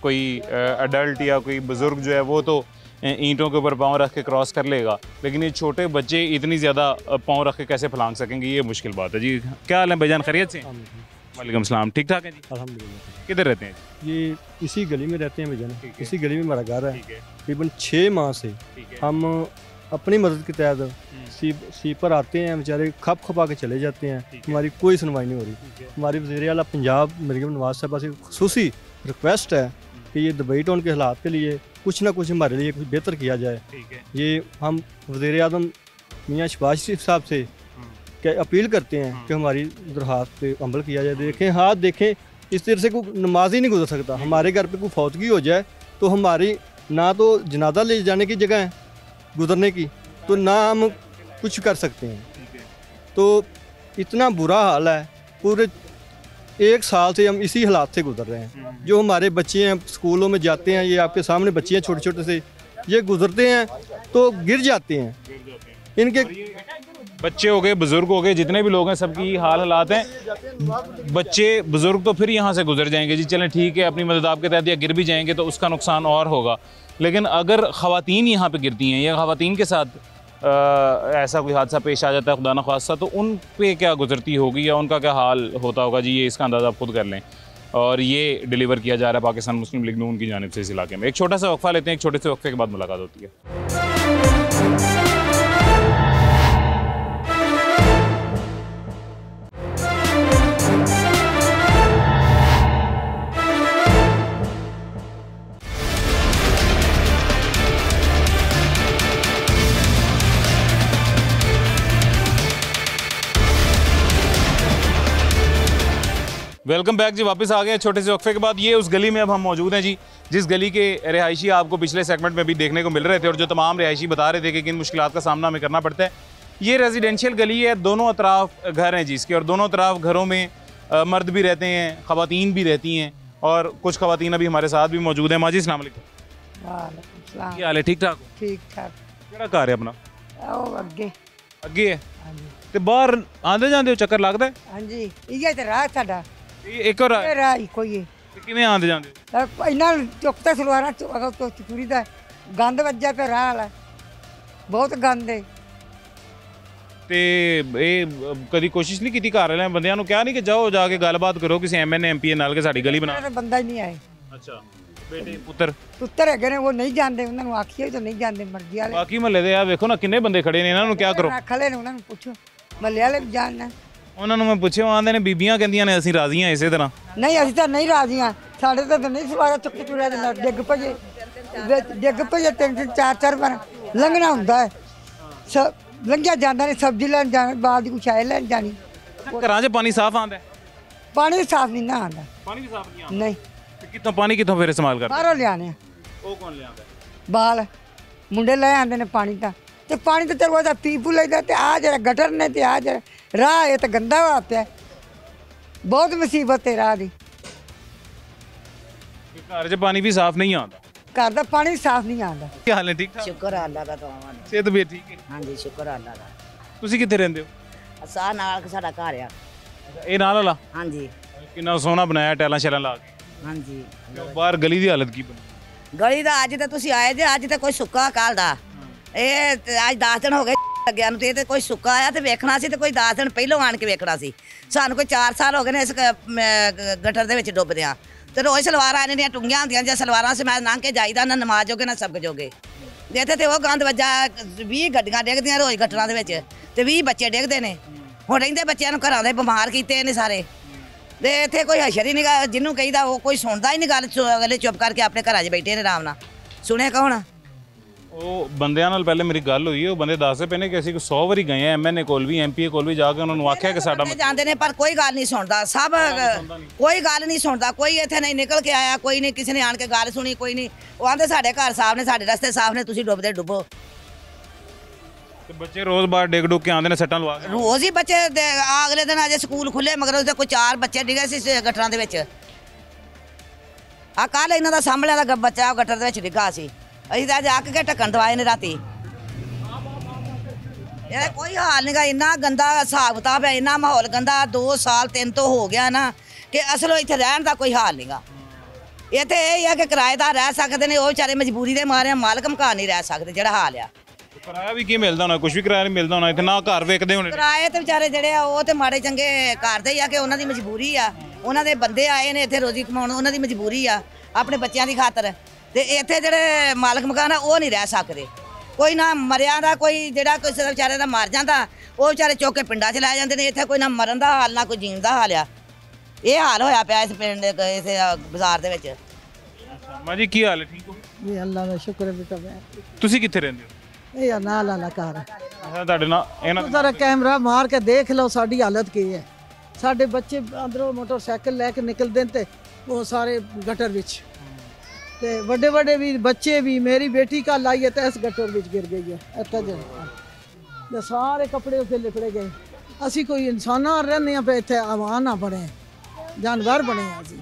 कोई अडल्ट या कोई बुज़ुर्ग जो है वो तो ईंटों के ऊपर पाँव रख के क्रॉस कर लेगा। लेकिन ये छोटे बच्चे इतनी ज़्यादा पाँव रख के कैसे फलांग सकेंगे ये मुश्किल बात है जी। क्या हाल है भाईजान खैरियत से? वालेकुम सलाम। ठीक ठाक है जी? अल्हम्दुलिल्लाह। किधर रहते हैं? ये इसी गली में रहते हैं है। इसी गली में हमारा घर है। ठीक है। तकरीबन छः माह से हम अपनी मदद के तहत सी सी पर आते हैं बेचारे खप खपा के चले जाते हैं। हमारी कोई सुनवाई नहीं हो रही। हमारी वजी अला पंजाब मरीम नवाज़ साहबा से खसूसी रिक्वेस्ट है कि ये दुबई टाउन के हालात के लिए कुछ ना कुछ हमारे लिए कुछ बेहतर किया जाए। ये हम वज़ी अजम मियाँ शबाज शरीफ साहब से क्या अपील करते हैं कि हमारी दरख्वास्त पे अमल किया जाए। देखें हाथ देखें इस तरह से कोई नमाज़ ही नहीं गुजर सकता। हमारे घर पे कोई फौतगी हो जाए तो हमारी ना तो जनाजा ले जाने की जगह है गुजरने की तो ना हम कुछ कर सकते हैं। तो इतना बुरा हाल है पूरे एक साल से हम इसी हालात से गुजर रहे हैं। जो हमारे बच्चे हैं स्कूलों में जाते हैं ये आपके सामने बच्चे हैं छोटे छोटे से ये गुजरते हैं तो गिर जाते हैं। इनके बच्चे हो गए बुज़ुर्ग हो गए जितने भी लोग हैं सबकी हाल हालात हैं। बच्चे बुज़ुर्ग तो फिर यहाँ से गुजर जाएँगे जी चलें ठीक है अपनी मदद आपके तहत या गिर भी जाएँगे तो उसका नुकसान और होगा। लेकिन अगर ख़वातीन यहाँ पर गिरती हैं या ख़वातीन के साथ अ, ऐसा कोई हादसा पेश आ जाता है खुदा न तो उन पर क्या गुजरती होगी या उनका क्या हाल होता होगा जी ये इसका अंदाज़ा आप खुद कर लें। और ये डिलीवर किया जा रहा है पाकिस्तान मुस्लिम लीग नून की जानब से इस इलाके में। एक छोटा सा वक्फा लेते हैं एक छोटे से वक्फे के बाद मुलाकात होती है। वेलकम बैक जी वापस आ गए छोटे से वक्फे के बाद ये उस गली में अब हम मौजूद हैं जी जिस गली के रिहायशी आपको पिछले सेगमेंट में भी देखने को मिल रहे थे और जो तमाम रिहायशी बता रहे थे कि किन मुश्किल का सामना हमें करना पड़ता है ये रेजिडेंशियल गली है दोनों अतराफ घर हैं जी इसके और दोनों तरफ घरों में अ, मर्द भी रहते हैं ख़वातीन भी रहती हैं और कुछ ख़वातीन अभी हमारे साथ भी मौजूद हैं माजी अस्सलाम वालेकुम वालेकुम सलाम ਕੀ ਹਾਲ ਹੈ ਠੀਕ ਠਾਕ ਹੋ ਠੀਕ ਠਾਕ ਕਿਹੜਾ ਘਰ ਹੈ ਆਪਣਾ ਆਓ ਅੱਗੇ ਅੱਗੇ ਹੈ ਤੇ ਬਾਹਰ ਆਂਦੇ ਜਾਂਦੇ ਹੋ ਚੱਕਰ ਲੱਗਦਾ ਹੈ? ਹਾਂਜੀ ਇਹ ਤੇ ਰਾਹ ਸਾਡਾ ਇਹ ਇੱਕ ਹੋਰ ਇਹ ਰਾਹ ਹੀ ਕੋਈ ਹੈ ਤੇ ਕਿਵੇਂ ਆਂਦੇ ਜਾਂਦੇ? ਹੋ ਤਾਂ ਇਹਨਾਂ ਚੁੱਕਤਾ ਸਲਵਾਰਾਂ ਚ ਅਗਰ ਤੋਂ ਚੂਰੀ ਦਾ ਗੰਦ ਵੱਜਿਆ ਪਿਆ ਰਾਹ ਵਾਲਾ। ਬਹੁਤ ਗੰਦ ਹੈ ਤੇ ਇਹ ਅ, ਕਦੀ ਕੋਸ਼ਿਸ਼ ਨਹੀਂ ਕੀਤੀ ਘਰ ਵਾਲਿਆਂ ਬੰਦਿਆਂ ਨੂੰ? ਕਿਹਾ ਨਹੀਂ ਕਿ ਜਾਓ ਜਾ ਕੇ ਗੱਲਬਾਤ ਕਰੋ ਕਿਸੇ ਐਮਐਨਏ ਐਮਪੀ ਨਾਲ ਕਿ ਸਾਡੀ ਗਲੀ ਬਣਾ ਇਹਨਾਂ ਦਾ ਬੰਦਾ ਹੀ ਨਹੀਂ ਆਏ ਅੱਛਾ। ਬੇਟੇ ਪੁੱਤਰ? ਪੁੱਤਰ ਹੈਗੇ ਨੇ ਉਹ ਨਹੀਂ ਜਾਂਦੇ ਉਹਨਾਂ ਨੂੰ ਆਖੀਏ ਤਾਂ ਨਹੀਂ ਜਾਂਦੇ ਮਰਜ਼ੀ ਵਾਲੇ। ਬਾਕੀ ਮਹੱਲੇ ਦੇ ਆ ਵੇਖੋ ਨਾ ਕਿੰਨੇ ਬੰਦੇ ਖੜੇ ਨੇ ਇਹਨਾਂ ਨੂੰ ਕਿਆ ਕਰੋ? ਰੱਖ ਲੈ ਨੇ ਉਹਨਾਂ ਨੂੰ ਪੁੱਛੋ। ਮੱਲੇ ਵਾਲੇ ਵੀ ਜਾਣਨਾ। ਉਹਨਾਂ ਨੂੰ ਮੈਂ ਪੁੱਛਿਆ ਆਂਦੇ ਨੇ ਬੀਬੀਆਂ ਕਹਿੰਦੀਆਂ ਨੇ ਅਸੀਂ ਰਾਜ਼ੀ ਹਾਂ ਇਸੇ ਤਰ੍ਹਾਂ। ਨਹੀਂ ਅਸੀਂ ਤਾਂ ਨਹੀਂ ਰਾਜ਼ੀਆਂ ਸਾਡੇ ਤਾਂ ਨਹੀਂ ਸਲਵਾਰਾਂ ਚੁੱਕ ਕੇ ਤੁਰਿਆ ਜਾਂਦਾ ਡਿੱਗ ਵਿੱਚ ਡਿੱਗ ਪਏ ਤਿੰਨ ਤਿੰਨ ਚਾਰ ਚਾਰ ਵਾਰ। ਲੰਘਣਾ ਹੁੰਦਾ ਹੈ। ਲੰਘਿਆ ਜਾਂਦਾ ਨਹੀਂ ਸਬਜ਼ੀ ਲੈਣ ਜਾਣਾ ਬਾਅਦ ਕੁਛ ਆਏ ਲੈਣ ਜਾਣੀ। ਘਰਾਂ 'ਚ ਪਾਣੀ ਸਾਫ਼ ਆਂਦਾ ਪਾਣੀ ਸਾਫ਼ ਨਹੀਂ ਨਾ ਆਉਂਦਾ। ਪਾਣੀ ਵੀ ਸਾਫ਼ ਨਹੀਂ ਨਹੀਂ। ਤੇ ਕਿੱਥੋਂ ਪਾਣੀ ਕਿੱਥੋਂ ਫਿਰ ਇਸਤੇਮਾਲ ਕਰਦੇ? ਬਾਹਰੋਂ ਲਿਆਣੇ ਆ। ਉਹ ਕੌਣ ਲਿਆਂਦਾ ਬਾਲ ਮੁੰਡੇ ਲੈ ਆਉਂਦੇ ਨੇ ਪਾਣੀ ਤਾਂ। ਤੇ ਪਾਣੀ ਤਾਂ ਚਲੋ ਉਹਦਾ ਪੀ ਪੂ ਲੈਦਾ ਤੇ ਆ ਜਿਹੜਾ ਗਟਰ ਨੇ ਤੇ ਆ ਜਿਹੜਾ ਰਾਹ ਇਹ ਤਾਂ ਗੰਦਾ ਹੋਇਆ ਪਿਆ ਬਹੁਤ ਮੁਸੀਬਤ ਹੈ ਰਾਹ ਦੀ। ਘਰ 'ਚ ਪਾਣੀ ਵੀ ਸਾਫ਼ ਨਹੀਂ ਆਉਂਦਾ। ਘਰ ਦਾ ਪਾਣੀ ਸਾਫ਼ ਨਹੀਂ ਆਉਂਦਾ। ਕੀ ਹਾਲ ਹੈ ਠੀਕ ਠਾਕ ਸ਼ੁਕਰ ਆ ਅੱਲਾ ਦਾ ਤੁਹਾਨੂੰ ਸਿਹਤ ਵੀ ਠੀਕ ਹੈ? ਹਾਂਜੀ ਸ਼ੁਕਰ ਆ ਅੱਲਾ ਦਾ। ਤੁਸੀਂ ਕਿੱਥੇ ਰਹਿੰਦੇ ਹੋ? ਅਸਾਂ ਨਾਲ ਸਾਡਾ ਘਰ ਆ। ਇਹ ਨਾਲ ਵਾਲਾ? ਹਾਂਜੀ। ਕਿੰਨਾ ਸੋਹਣਾ ਬਣਾਇਆ ਟੈਲਾਂ ਸ਼ੈਲਾਂ ਲਾ ਕੇ। ਹਾਂਜੀ। ਬਾਹਰ ਗਲੀ ਦੀ ਹਾਲਤ ਕੀ ਬਣੀ? ਗਲੀ ਦਾ ਅੱਜ ਤਾਂ ਤੁਸੀਂ ਆਏ ਜੇ ਅੱਜ ਤਾਂ ਕੋਈ ਸੁੱਕਾ ਕਾਲ ਦਾ। ਇਹ ਅੱਜ 10 ਦਿਨ ਹੋ ਗਏ। ਲੱਗਿਆ ਨੂੰ ਤੇ ਕੋਈ ਸੁੱਕਾ ਆਇਆ ਤੇ ਵੇਖਣਾ ਸੀ ਤੇ ਕੋਈ 10 ਦਿਨ ਪਹਿਲਾਂ ਆਣ ਕੇ ਵੇਖਣਾ ਸੀ। ਸਾਨੂੰ ਕੋਈ 4 ਸਾਲ ਹੋ ਗਏ ਨੇ ਇਸ ਕ- ਗਟਰ ਦੇ ਵਿੱਚ ਡੁੱਬਦਿਆਂ। ਤੇ ਰੋਜ਼ ਸਲਵਾਰਾਂ ਇਹਨਾਂ ਦੀਆਂ ਟੁੰਗੀਆਂ ਹੁੰਦੀਆਂ ਜਾਂ ਸਲਵਾਰਾਂ ਸੇ ਮੈਂ ਲੰਘ ਕੇ ਜਾਈਦਾ, ਨਾ ਨਮਾਜ਼ ਜੋਗੇ, ਨਾ ਸਬਕ ਜੋਗੇ। ਤੇ ਇੱਥੇ ਤੇ ਉਹ ਗੰਦ ਵੱਜਾ 20 ਗੱਡੀਆਂ ਡਿੱਗਦੀਆਂ ਰੋਜ਼ ਗਟਰਾਂ ਦੇ ਵਿੱਚ ਤੇ 20 ਬੱਚੇ ਡਿੱਗਦੇ ਨੇ। ਹੁਣ ਰਹਿੰਦੇ ਬੱਚਿਆਂ ਨੂੰ ਘਰਾਂ ਦੇ ਬਿਮਾਰ ਕੀਤੇ ਨੇ ਸਾਰੇ। ਤੇ ਇੱਥੇ ਕੋਈ ਹਸ਼ਰ ਹੀ ਨਹੀਂਗਾ ਜਿਹਨੂੰ ਕਹੀਦਾ ਉਹ ਕੋਈ ਸੁਣਦਾ ਹੀ ਨਹੀਂ ਗੱਲ, ਚੁ- ਅਗਲੇ ਚੁੱਪ ਕਰਕੇ ਆਪਣੇ ਘਰਾਂ 'ਚ ਬੈਠੇ ਨੇ ਆਰਾਮ ਨਾਲ। ਸੁਣਿਆ ਕੌਣ? ਉਹ ਬੰਦਿਆਂ ਨਾਲ ਪਹਿਲੇ ਮੇਰੀ ਗੱਲ ਹੋਈ ਉਹ ਬੰਦੇ ਦੱਸਦੇ ਪਏ ਨੇ ਕਿ ਅਸੀਂ 100 ਵਾਰੀ ਗਏ ਆ ਐਮਐਨਏ ਕੋਲ ਵੀ ਐਮਪੀ ਕੋਲ ਵੀ ਜਾ ਕੇ ਉਹਨਾਂ ਨੂੰ ਆਖਿਆ ਕਿ ਸਾਡਾ ਬੰਦੇ ਜਾਂਦੇ ਨੇ ਪਰ ਕੋਈ ਗੱਲ ਨਹੀਂ ਸੁਣਦਾ। ਸਭ ਕੋਈ ਗੱਲ ਨਹੀਂ ਸੁਣਦਾ ਕੋਈ ਇੱਥੇ ਨਹੀਂ ਨਿਕਲ ਕੇ ਆਇਆ ਕੋਈ ਨਹੀਂ ਕਿਸੇ ਨੇ ਆਣ ਕੇ ਗੱਲ ਸੁਣੀ ਕੋਈ ਨਹੀਂ। ਉਹ ਆਂਦੇ ਸਾਡੇ ਘਰ ਸਾਫ਼ ਨੇ ਸਾਡੇ ਰਸਤੇ ਸਾਫ਼ ਨੇ ਤੁਸੀਂ ਡੁੱਬਦੇ ਡੁੱਬੋ। ਤੇ ਬੱਚੇ ਰੋਜ਼ ਬਾਹਰ ਡਿੱਗ ਡੁੱਗ ਕੇ ਆਉਂਦੇ ਨੇ ਸੱਟਾਂ ਲਵਾ ਕੇ ਰੋਜ਼ ਹੀ ਬੱਚੇ ਅਗਲੇ ਦਿਨ ਅਜੇ ਸਕੂਲ ਖੁੱਲੇ ਮਗਰ ਉਹਦੇ ਕੋਈ ਚਾਰ ਬੱਚੇ ਡਿੱਗੇ ਸੀ ਗਟਰਾਂ ਦੇ ਵਿੱਚ। ਆ ਕੱਲ ਇਹਨਾਂ ਦਾ ਸਾਹਮਣੇ ਦਾ ਗ- ਬੱਚਾ ਉਹ ਗਟਰ ਦੇ ਵਿੱਚ ਡਿੱਗਾ ਸੀ। ਅਸੀਂ ਤਾਂ ਅੱਕ ਕੇ ਢੱਕਣ ਦਵਾਏ ਨੇ ਰਾਤੀ। ਇਹ ਕੋਈ ਹਾਲ ਨਹੀਂਗਾ ਇੰਨਾ ਗੰਦਾ ਹਿਸਾਬ ਕਿਤਾਬ ਹੈ ਇੰਨਾ ਮਾਹੌਲ ਗੰਦਾ 2 ਸਾਲ 3 ਤੋਂ ਹੋ ਗਿਆ ਨਾ ਕਿ ਅਸਲੋਂ ਇੱਥੇ ਰਹਿਣ ਦਾ ਕੋਈ ਹਾਲ ਨਹੀਂਗਾ ਇੱਥੇ ਇਹ ਆ ਕਿ ਕਿਰਾਏਦਾਰ ਰਹਿ ਸਕਦੇ ਨੇ ਉਹ ਵਿਚਾਰੇ ਮਜਬੂਰੀ ਦੇ ਮਾਰੇ ਮਾਲਕ ਮਕਾਨ ਨਹੀਂ ਰਹਿ ਸਕਦੇ ਜਿਹੜਾ ਹਾਲ ਆ। ਕਿਰਾਇਆ ਵੀ ਕੀ ਮਿਲਦਾ ਹੋਣਾ ਕੁਝ ਵੀ ਕਿਰਾਇਆ ਨਹੀਂ ਮਿਲਦਾ ਹੋਣਾ ਇੱਥੇ ਨਾ ਘਰ ਵੇਖਦੇ ਹੋਣੇ। ਕਿਰਾਏ ਤੇ ਵਿਚਾਰੇ ਜਿਹੜੇ ਆ ਉਹ ਤੇ ਮਾੜੇ ਚੰਗੇ ਕਰਦੇ ਹੀ ਆ ਕਿ ਉਹਨਾਂ ਦੀ ਮਜਬੂਰੀ ਆ। ਉਹਨਾਂ ਦੇ ਬੰਦੇ ਆਏ ਨੇ ਇੱਥੇ ਰੋਜ਼ੀ ਕਮਾਉਣ ਉਹਨਾਂ ਦੀ ਮਜਬੂਰੀ ਆ ਆਪਣੇ ਬੱਚਿਆਂ ਦੀ ਖਾਤਰ। ਤੇ ਇੱਥੇ ਜਿਹੜੇ ਮਾਲਕ ਮਕਾਨ ਆ ਉਹ ਨਹੀਂ ਰਹਿ ਸਕਦੇ। ਕੋਈ ਨਾ ਮਰਿਆਂ ਦਾ ਕੋਈ ਜਿਹੜਾ ਕਿਸੇ ਦਾ ਵਿਚਾਰੇ ਦਾ ਮਰ ਜਾਂਦਾ ਉਹ ਵਿਚਾਰੇ ਚੁੱਕ ਕੇ ਪਿੰਡਾਂ 'ਚ ਲੈ ਜਾਂਦੇ ਨੇ। ਇੱਥੇ ਕੋਈ ਨਾ ਮਰਨ ਦਾ ਹਾਲ ਨਾ ਕੋਈ ਜੀਣ ਦਾ ਹਾਲ ਆ। ਇਹ ਹਾਲ ਹੋਇਆ ਪਿਆ ਇਸ ਪਿੰਡ ਦੇ ਇਸ ਬਾਜ਼ਾਰ ਦੇ ਵਿੱਚ। ਮਾਂ ਜੀ ਕੀ ਹਾਲ ਹੈ? ਠੀਕ ਹੋ? ਵੀ ਅੱਲਾ ਦਾ ਸ਼ੁਕਰ ਹੈ ਬੇਟਾ ਮੈਂ। ਤੁਸੀਂ ਕਿੱਥੇ ਰਹਿੰਦੇ ਹੋ? ਇਹ ਨਾਲ ਵਾਲਾ ਘਰ। ਅੱਛਾ ਤੁਹਾਡੇ ਨਾਲ ਇਹਨਾਂ ਜ਼ਰਾ ਕੈਮਰਾ ਮਾਰ ਕੇ ਦੇਖ ਲਓ ਸਾਡੀ ਹਾਲਤ ਕੀ ਹੈ। ਸਾਡੇ ਬੱਚੇ ਅੰਦਰੋਂ ਮੋਟਰਸਾਈਕਲ ਲੈ ਕੇ ਨਿਕਲਦੇ ਨੇ ਤੇ ਉਹ ਸਾਰੇ ਗਟਰ ਵਿੱਚ। ਤੇ ਵੱਡੇ ਵੱਡੇ ਵੀ ਬੱਚੇ ਵੀ ਮੇਰੀ ਬੇਟੀ ਕੱਲ ਆਈ ਹੈ ਤੇ ਇਸ ਗਟਰ ਵਿੱਚ ਗਿਰ ਗਈ ਹੈ ਇੱਥੇ ਜੇ ਸਾਰੇ ਕੱਪੜੇ ਉੱਤੇ ਲਿਪੜੇ ਗਏ। ਅਸੀਂ ਕੋਈ ਇਨਸਾਨਾਂ ਰਹਿੰਦੇ ਆ ਪਏ ਇੱਥੇ ਆਵਾਨ ਨਾ ਬਣੇ। ਜਾਨਵਰ ਬਣੇ ਆ ਅਸੀਂ।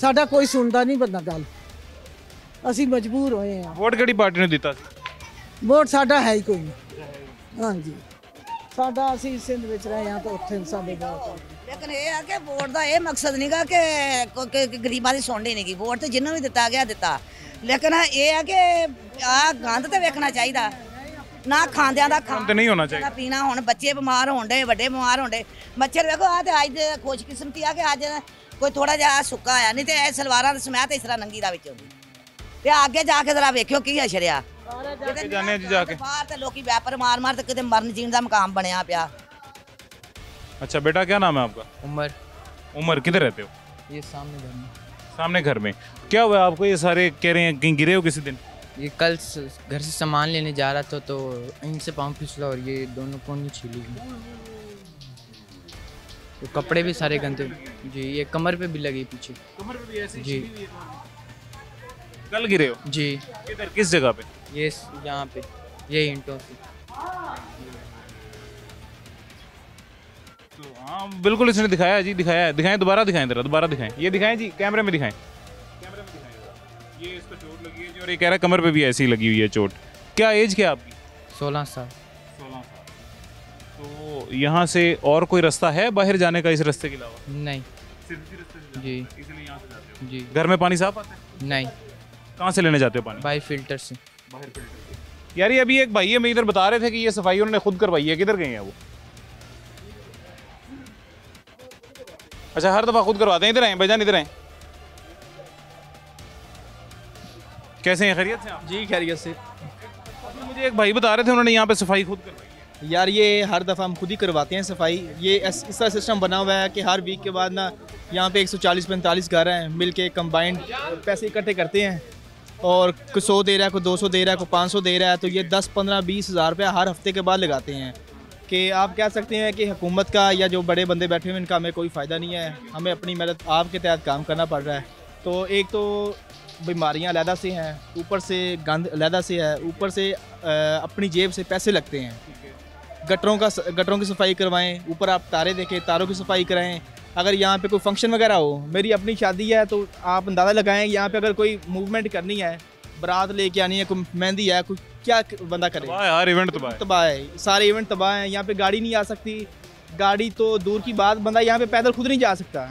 ਸਾਡਾ ਕੋਈ ਸੁਣਦਾ ਨਹੀਂ ਬੰਦਾ ਗੱਲ। ਅਸੀਂ ਮਜਬੂਰ ਹੋਏ ਆ ਵੋਟ ਕਿਹੜੀ ਪਾਰਟੀ ਨੂੰ ਦਿੱਤਾ ਸੀ? ਵੋਟ ਸਾਡਾ ਹੈ ਹੀ ਕੋਈ ਨਹੀਂ। ਹਾਂਜੀ। ਸਾਡਾ ਅਸੀਂ ਸਿੰਧ ਵਿੱਚ ਰਹੇ ਹਾਂ ਤਾਂ ਉੱਥੇ ਸਾਡੇ ਵੋਟ ਆ। ਲੇਕਿਨ ਇਹ ਆ ਕਿ ਵੋਟ ਦਾ ਇਹ ਮਕਸਦ ਨਹੀਂਗਾ ਕਿ ਗਰੀਬਾਂ ਦੀ ਸੁਣਨੀ ਨਹੀਂਗੀ ਵੋਟ ਤੇ ਜਿਹਨੂੰ ਵੀ ਦਿੱਤਾ ਗਿਆ ਦਿੱਤਾ। ਲੇਕਿਨ ਇਹ ਆ ਕਿ ਆ ਗੰਦ ਤੇ ਵੇਖਣਾ ਚਾਹੀਦਾ। ਨਾ ਖਾਂਦਿਆਂ ਦਾ ਖਾਣ ਤੇ ਨਹੀਂ ਹੋਣਾ ਚਾਹੀਦਾ। ਦਾ ਪੀਣਾ ਹੁਣ। ਬੱਚੇ ਬਿਮਾਰ ਹੋਣ ਡੇ ਵੱਡੇ ਬਿਮਾਰ ਹੋਣ ਮੱਛਰ ਵੇਖੋ ਆ ਤੇ ਅੱਜ ਦੇ ਖੁਸ਼ਕਿਸਮਤੀ ਆ ਕਿ ਅੱਜ ਕੋਈ ਥੋੜਾ ਜਿਹਾ ਸੁੱਕਾ ਆ ਨਹੀਂ ਤੇ ਇਹ ਸਲਵਾਰਾਂ ਦੇ ਸਮੈਤ ਇਸ ਤਰ੍ਹਾਂ ਨੰਗੀ ਦਾ ਵਿੱਚ ਹੁੰਦੀ ਤੇ ਅੱਗੇ ਜਾ ਕੇ ਜ਼ਰਾ ਵੇਖਿਓ ਕੀ ਅਸ਼ਰਿਆ। ਜਾਣੇ ਆ ਜੀ ਜਾ ਕੇ। ਬਾਹਰ ਤੇ ਲੋਕੀ ਵੈਪਰ ਮਾਰ ਮਾਰ ਤੇ ਕਿਤੇ ਮਰਨ ਜੀਣ ਦਾ ਮਕਾਮ ਬਣਿਆ ਪਿਆ। अच्छा बेटा क्या नाम है आपका? उमर। उमर किधर रहते हो? ये सामने घर में। सामने घर में। क्या हुआ आपको ये सारे कह रहे हैं कहीं गिरे हो किसी दिन? ये कल घर से सामान लेने जा रहा था तो इनसे पाँव फिसला और ये दोनों कोनी छिली गई। तो कपड़े भी सारे गंदे। जी ये कमर पे भी लगी पीछे। कमर पे भी ऐसे जी। कल गिरे हो? जी। किधर किस जगह पे? ये यहाँ पे ये ईंटों से। तो हाँ बिल्कुल इसने दिखाया जी दिखाया है। दिखाएँ दोबारा दिखाएँ जरा दोबारा दिखाएँ। ये दिखाएँ जी कैमरे में दिखाएँ। कैमरे में दिखाएँ। ये इसको चोट लगी है जी और ये कह रहा है कमर पे भी ऐसी लगी हुई है चोट। क्या एज क्या आपकी? सोलह साल। सोलह साल। तो यहाँ से और कोई रास्ता है बाहर जाने का इस रास्ते के अलावा? नहीं। सिर्फ़ इसी रास्ते से जी। इसलिए यहाँ से जाते हो? जी। घर में पानी साफ़ आता है? नहीं। कहाँ से लेने जाते हो पानी? बाई फ़िल्टर से। बाहर फ़िल्टर यार ये अभी एक भाई है मैं इधर बता रहे थे कि ये सफ़ाई उन्होंने खुद करवाई है। किधर गए हैं वो? अच्छा हर दफ़ा खुद करवाते हैं इधर आए भाईजान इधर आए। कैसे हैं खैरियत से आप? जी खैरियत से। मुझे एक भाई बता रहे थे उन्होंने यहाँ पे सफ़ाई खुद करवाई यार ये हर दफ़ा हम खुद ही करवाते हैं सफ़ाई। ये इस तरह सिस्टम बना हुआ है कि हर वीक के बाद ना यहाँ पे 140 45 घर हैं मिल के कम्बाइंड पैसे इकट्ठे करते हैं। और कोई सौ दे रहा है कोई दो सौ दे रहा है कोई पाँच सौ दे रहा है तो ये दस पंद्रह बीस हज़ार रुपया हर हफ़्ते के बाद लगाते हैं। कि आप कह सकते हैं कि हुकूमत का या जो बड़े बंदे बैठे हुए हैं, इनका हमें कोई फ़ायदा नहीं है। हमें अपनी मेहनत आपके तहत काम करना पड़ रहा है। तो एक तो बीमारियाँ अलहदा से हैं, ऊपर से गंद अलहदा से है, ऊपर से अपनी जेब से पैसे लगते हैं। गटरों का गटरों की सफ़ाई करवाएँ, ऊपर आप तारे देखें, तारों की सफ़ाई कराएँ। अगर यहाँ पे कोई फ़ंक्शन वगैरह हो, मेरी अपनी शादी है तो आप अंदाज़ा लगाएँ, यहाँ पे अगर कोई मूवमेंट करनी है, बारात लेके आनी है, कोई मेहंदी है, कोई क्या बंदा करे? हर इवेंट तबाह तबाह है। सारे इवेंट तबाह हैं यहाँ पे गाड़ी नहीं आ सकती। गाड़ी तो दूर की बात बंदा यहाँ पे पैदल खुद नहीं जा सकता।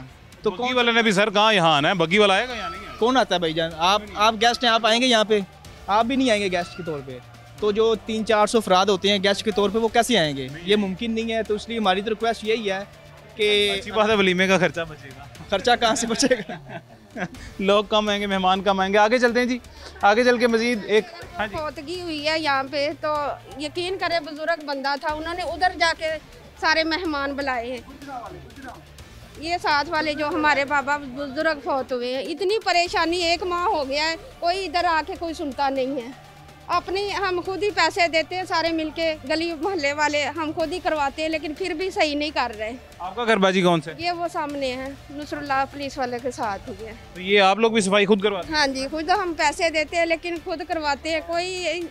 तो बग्गी वाले ने भी सर कहाँ यहाँ आना है? बग्गी वाला आएगा यहाँ नहीं कौन आता है भाईजान? आप आप गेस्ट हैं आप आएँगे यहाँ पे। आप भी नहीं आएँगे गेस्ट के तौर पे। तो जो तीन चार सौ अफराद होते हैं गेस्ट के तौर पे वो कैसे आएँगे? ये मुमकिन नहीं है तो इसलिए हमारी तो रिक्वेस्ट यही है कि अच्छी बात है वलीमे का खर्चा बचेगा। खर्चा कहाँ से बचेगा? लोग कम आएँगे मेहमान कम आएँगे आगे चलते हैं जी। आगे चल के मजीद एक हाँ फौतगी हुई है यहाँ पे तो यकीन करे बुज़ुर्ग बंदा था, उन्होंने उधर जाके सारे मेहमान बुलाए हैं। ये साथ वाले जो हमारे बाबा बुज़ुर्ग फौत हुए हैं, इतनी परेशानी, एक माह हो गया है, कोई इधर आके कोई सुनता नहीं है। अपनी हम खुद ही पैसे देते हैं सारे मिलके गली मोहल्ले वाले हम खुद ही करवाते हैं लेकिन फिर भी सही नहीं कर रहे। आपका घर बाजी कौन सा? ये वो सामने है नुसरुल्लाह पुलिस वाले के साथ ही है। तो ये आप लोग भी सफ़ाई खुद करवाते हैं? हाँ जी खुद हम पैसे देते हैं लेकिन खुद करवाते हैं कोई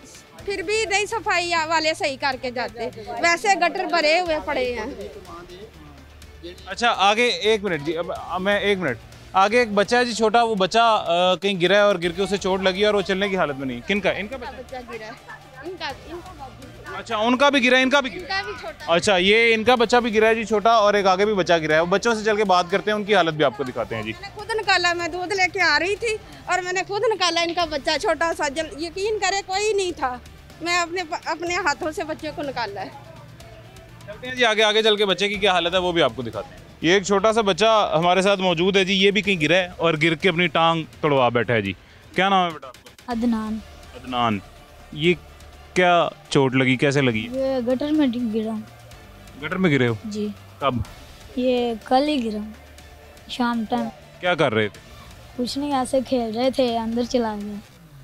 फिर भी नहीं सफ़ाई वाले सही करके जाते। वैसे गटर भरे हुए पड़े हैं। अच्छा आगे एक मिनट जी अब मैं एक मिनट। आगे एक बच्चा है जी छोटा वो बच्चा कहीं गिरा है और गिर के उसे चोट लगी है और वो चलने की हालत में नहीं किन का इनका बच्चा? गिरा है। इनका अच्छा उनका भी गिरा है इनका भी गिरा इनका अच्छा ये इनका बच्चा भी गिरा है जी छोटा और एक आगे भी बच्चा गिरा है। वो बच्चों से चल के बात करते हैं उनकी हालत भी आपको दिखाते हैं जी। खुद निकाला मैं दूध लेके आ रही थी और मैंने खुद निकाला इनका बच्चा छोटा सा। जल यकीन करे कोई नहीं था। मैं अपने अपने हाथों से बच्चे को निकाला है। चलते हैं जी आगे आगे चल के बच्चे की क्या हालत है वो भी आपको दिखाते हैं। ये एक छोटा सा बच्चा हमारे साथ मौजूद है जी ये भी कहीं गिरा है और गिर के अपनी टांग तोड़वा बैठा है जी। क्या नाम है बेटा आपका? अदनान। अदनान ये क्या चोट लगी कैसे लगी? ये गटर में गिरा। गटर में गिरे हो? जी। कब? ये कल ही गिरा। शाम टाइम क्या कर रहे थे? कुछ नहीं ऐसे खेल रहे थे अंदर चला गया।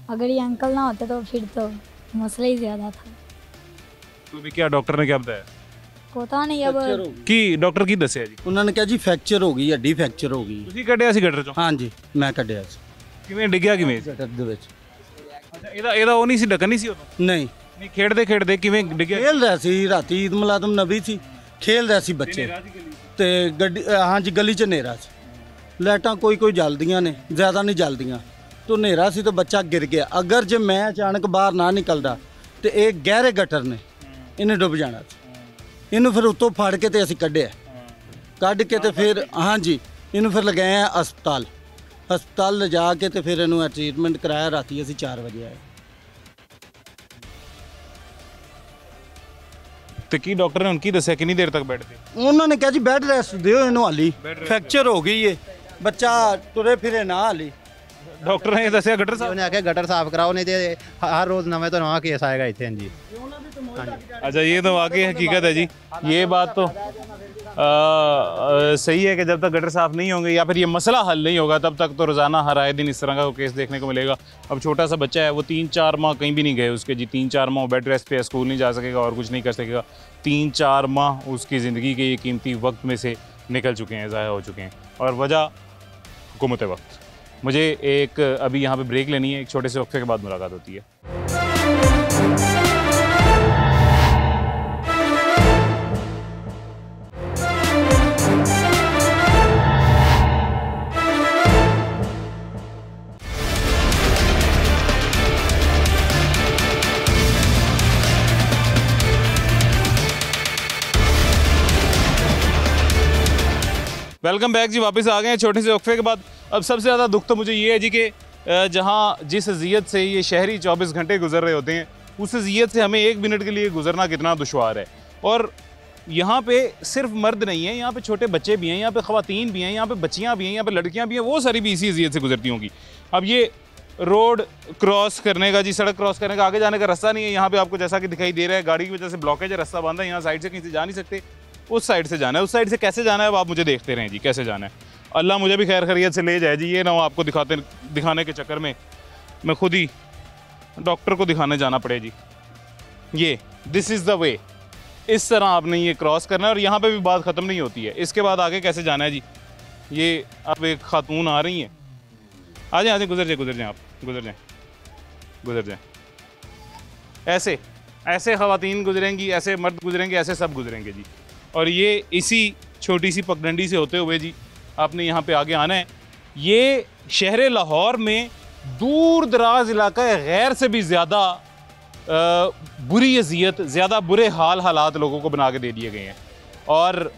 अगर ये अंकल ना होते तो फिर तो मसला ही ज़्यादा था। तो भी क्या डॉक्टर ने क्या बताया? ਪਤਾ ਨਹੀਂ ਅਬ ਕੀ ਡਾਕਟਰ ਕੀ ਦੱਸਿਆ ਜੀ? ਉਹਨਾਂ ਨੇ ਕਿਹਾ ਜੀ ਫ੍ਰੈਕਚਰ ਹੋ ਗਈ ਹੱਡੀ ਫ੍ਰੈਕਚਰ ਹੋ ਗਈ। ਤੁਸੀਂ ਕੱਢਿਆ ਸੀ ਗਟਰ ਚੋਂ? ਹਾਂਜੀ ਮੈਂ ਕੱਢਿਆ ਸੀ। ਕਿਵੇਂ ਡਿੱਗਿਆ ਕਿਵੇਂ? ਗਟਰ ਦੇ ਵਿੱਚ। ਇਹਦਾ ਇਹਦਾ ਉਹ ਨਹੀਂ ਸੀ ਢੱਕਣ ਨਹੀਂ ਸੀ ਉਦੋਂ ਨਹੀਂ। ਨਹੀਂ ਖੇਡਦੇ ਖੇਡਦੇ ਕਿਵੇਂ ਡਿੱਗਿਆ? ਖੇਲ ਰਿਹਾ ਸੀ ਰਾਤੀ ਈਦ ਮਲਾਦਮ ਨਬੀ ਸੀ। ਖੇਲ ਰਿਹਾ ਸੀ ਬੱਚੇ ਤੇ ਗੱਡੀ ਹਾਂਜੀ ਗਲੀ 'ਚ ਹਨੇਰਾ ਸੀ। ਲਾਈਟਾਂ ਕੋਈ ਕੋਈ ਜਲਦੀਆਂ ਨੇ ਜ਼ਿਆਦਾ ਨਹੀਂ ਜਲਦੀਆਂ। ਤੋਂ ਹਨੇਰਾ ਸੀ ਤਾਂ ਬੱਚਾ ਗਿਰ ਗਿਆ। ਅਗਰ ਜੇ ਮੈਂ ਅਚਾਨਕ ਬਾਹਰ ਨਾ ਨਿਕਲਦਾ ਤੇ ਇਹ ਗਹਿਰੇ ਗਟਰ ਨੇ। ਇਹਨੇ ਡੁੱਬ ਜਾਣਾ ਸੀ। ਇਹਨੂੰ ਫਿਰ ਉੱਤੋਂ ਫੜ ਕੇ ਤੇ ਅਸੀਂ ਕੱਢਿਆ। ਕੱਢ ਕੇ ਤੇ ਫਿਰ ਹਾਂਜੀ ਇਹਨੂੰ ਫਿਰ ਲਗਾਇਆ ਹਸਪਤਾਲ। ਹਸਪਤਾਲ ਲਿਜਾ ਕੇ ਤੇ ਫਿਰ ਇਹਨੂੰ ਟ੍ਰੀਟਮੈਂਟ ਕਰਾਇਆ ਰਾਤੀ ਅਸੀਂ 4 ਵਜੇ ਆਏ। ਤੇ ਕੀ ਡਾਕਟਰ ਨੇ ਹੁਣ ਕੀ ਦੱਸਿਆ? ਕਿੰਨੀ ਦੇਰ ਤੱਕ ਬੈਠਦੇ ਉਹਨਾਂ ਨੇ ਕਿਹਾ ਜੀ ਬੈੱਡ ਰੈਸਟ ਦਿਓ ਇਹਨੂੰ ਹਾਲੀ। ਫ੍ਰੈਕਚਰ ਹੋ ਗਈ ਏ। ਬੱਚਾ ਤੁਰੇ ਫਿਰੇ ਨਾ ਹਾਲੀ। ਡਾਕਟਰ ਨੇ ਦੱਸਿਆ ਗਟਰ ਸਾਹਿਬ ਨੇ ਆਖਿਆ ਗਟਰ ਸਾਫ਼ ਕਰਾਓ ਨਹੀਂ ਤੇ ਹਰ ਰੋਜ਼ ਨਵੇਂ ਤੋਂ ਨਵਾਂ ਕੇਸ ਆਏਗਾ ਇੱਥੇ ਹਾਂਜੀ। अच्छा ये तो वाकई हकीकत है जी। ये बात तो आ, आ, सही है कि जब तक गटर साफ़ नहीं होंगे या फिर ये मसला हल नहीं होगा तब तक तो रोज़ाना हर आए दिन इस तरह का केस देखने को मिलेगा। अब छोटा सा बच्चा है वो तीन चार माह कहीं भी नहीं गए उसके जी। तीन चार माह बेड रेस्ट पे स्कूल नहीं जा सकेगा और कुछ नहीं कर सकेगा। तीन चार माह उसकी ज़िंदगी के ये कीमती वक्त में से निकल चुके हैं ज़ाया हो चुके हैं। और वजह हुकूमत वक्त। मुझे एक अभी यहाँ पर ब्रेक लेनी है एक छोटे से वक्फे के बाद मुलाकात होती है। वेलकम बैक जी, वापस आ गए हैं छोटे से वक्फे के बाद। अब सबसे ज़्यादा दुख तो मुझे ये है जी कि जहाँ जिस अजियत से ये शहरी 24 घंटे गुजर रहे होते हैं, उस अजियत से हमें एक मिनट के लिए गुजरना कितना दुशवार है। और यहाँ पे सिर्फ़ मर्द नहीं है, यहाँ पे छोटे बच्चे भी हैं, यहाँ पे ख़वातीन भी हैं, यहाँ पे बच्चियाँ भी हैं, यहाँ पे लड़कियाँ भी हैं, वो सारी भी इसी अजियत से गुजरती होंगी। अब ये रोड क्रॉस करने का जी, सड़क क्रॉस करने का आगे जाने का रास्ता नहीं है। यहाँ पे आपको जैसा कि दिखाई दे रहा है, गाड़ी की वजह से ब्लॉकेज है, रास्ता बंद है, यहाँ साइड से कहीं से जा नहीं सकते। उस साइड से जाना है। उस साइड से कैसे जाना है वो आप मुझे देखते रहें जी, कैसे जाना है। अल्लाह मुझे भी खैर खैरियत से ले जाए जी, ये ना हो आपको दिखाते, दिखाने के चक्कर में मैं खुद ही डॉक्टर को दिखाने जाना पड़े जी। ये दिस इज़ द वे इस तरह आपने ये क्रॉस करना है और यहाँ पे भी बात ख़त्म नहीं होती है। इसके बाद आगे कैसे जाना है जी? ये, अब एक खातून आ रही हैं। आ जाए आ जाए, गुजर जाए गुजर जाए आप, गुजर जाए गुजर जाए। ऐसे ऐसे ख़वातीन गुजरेंगी, ऐसे मर्द गुजरेंगे, ऐसे सब गुजरेंगे जी। और ये इसी छोटी सी पगडंडी से होते हुए जी आपने यहाँ पे आगे आना है। ये शहर लाहौर में दूर दराज इलाका गैर से भी ज़्यादा बुरी अजियत, ज़्यादा बुरे हाल हालात लोगों को बना के दे दिए गए हैं। और अ,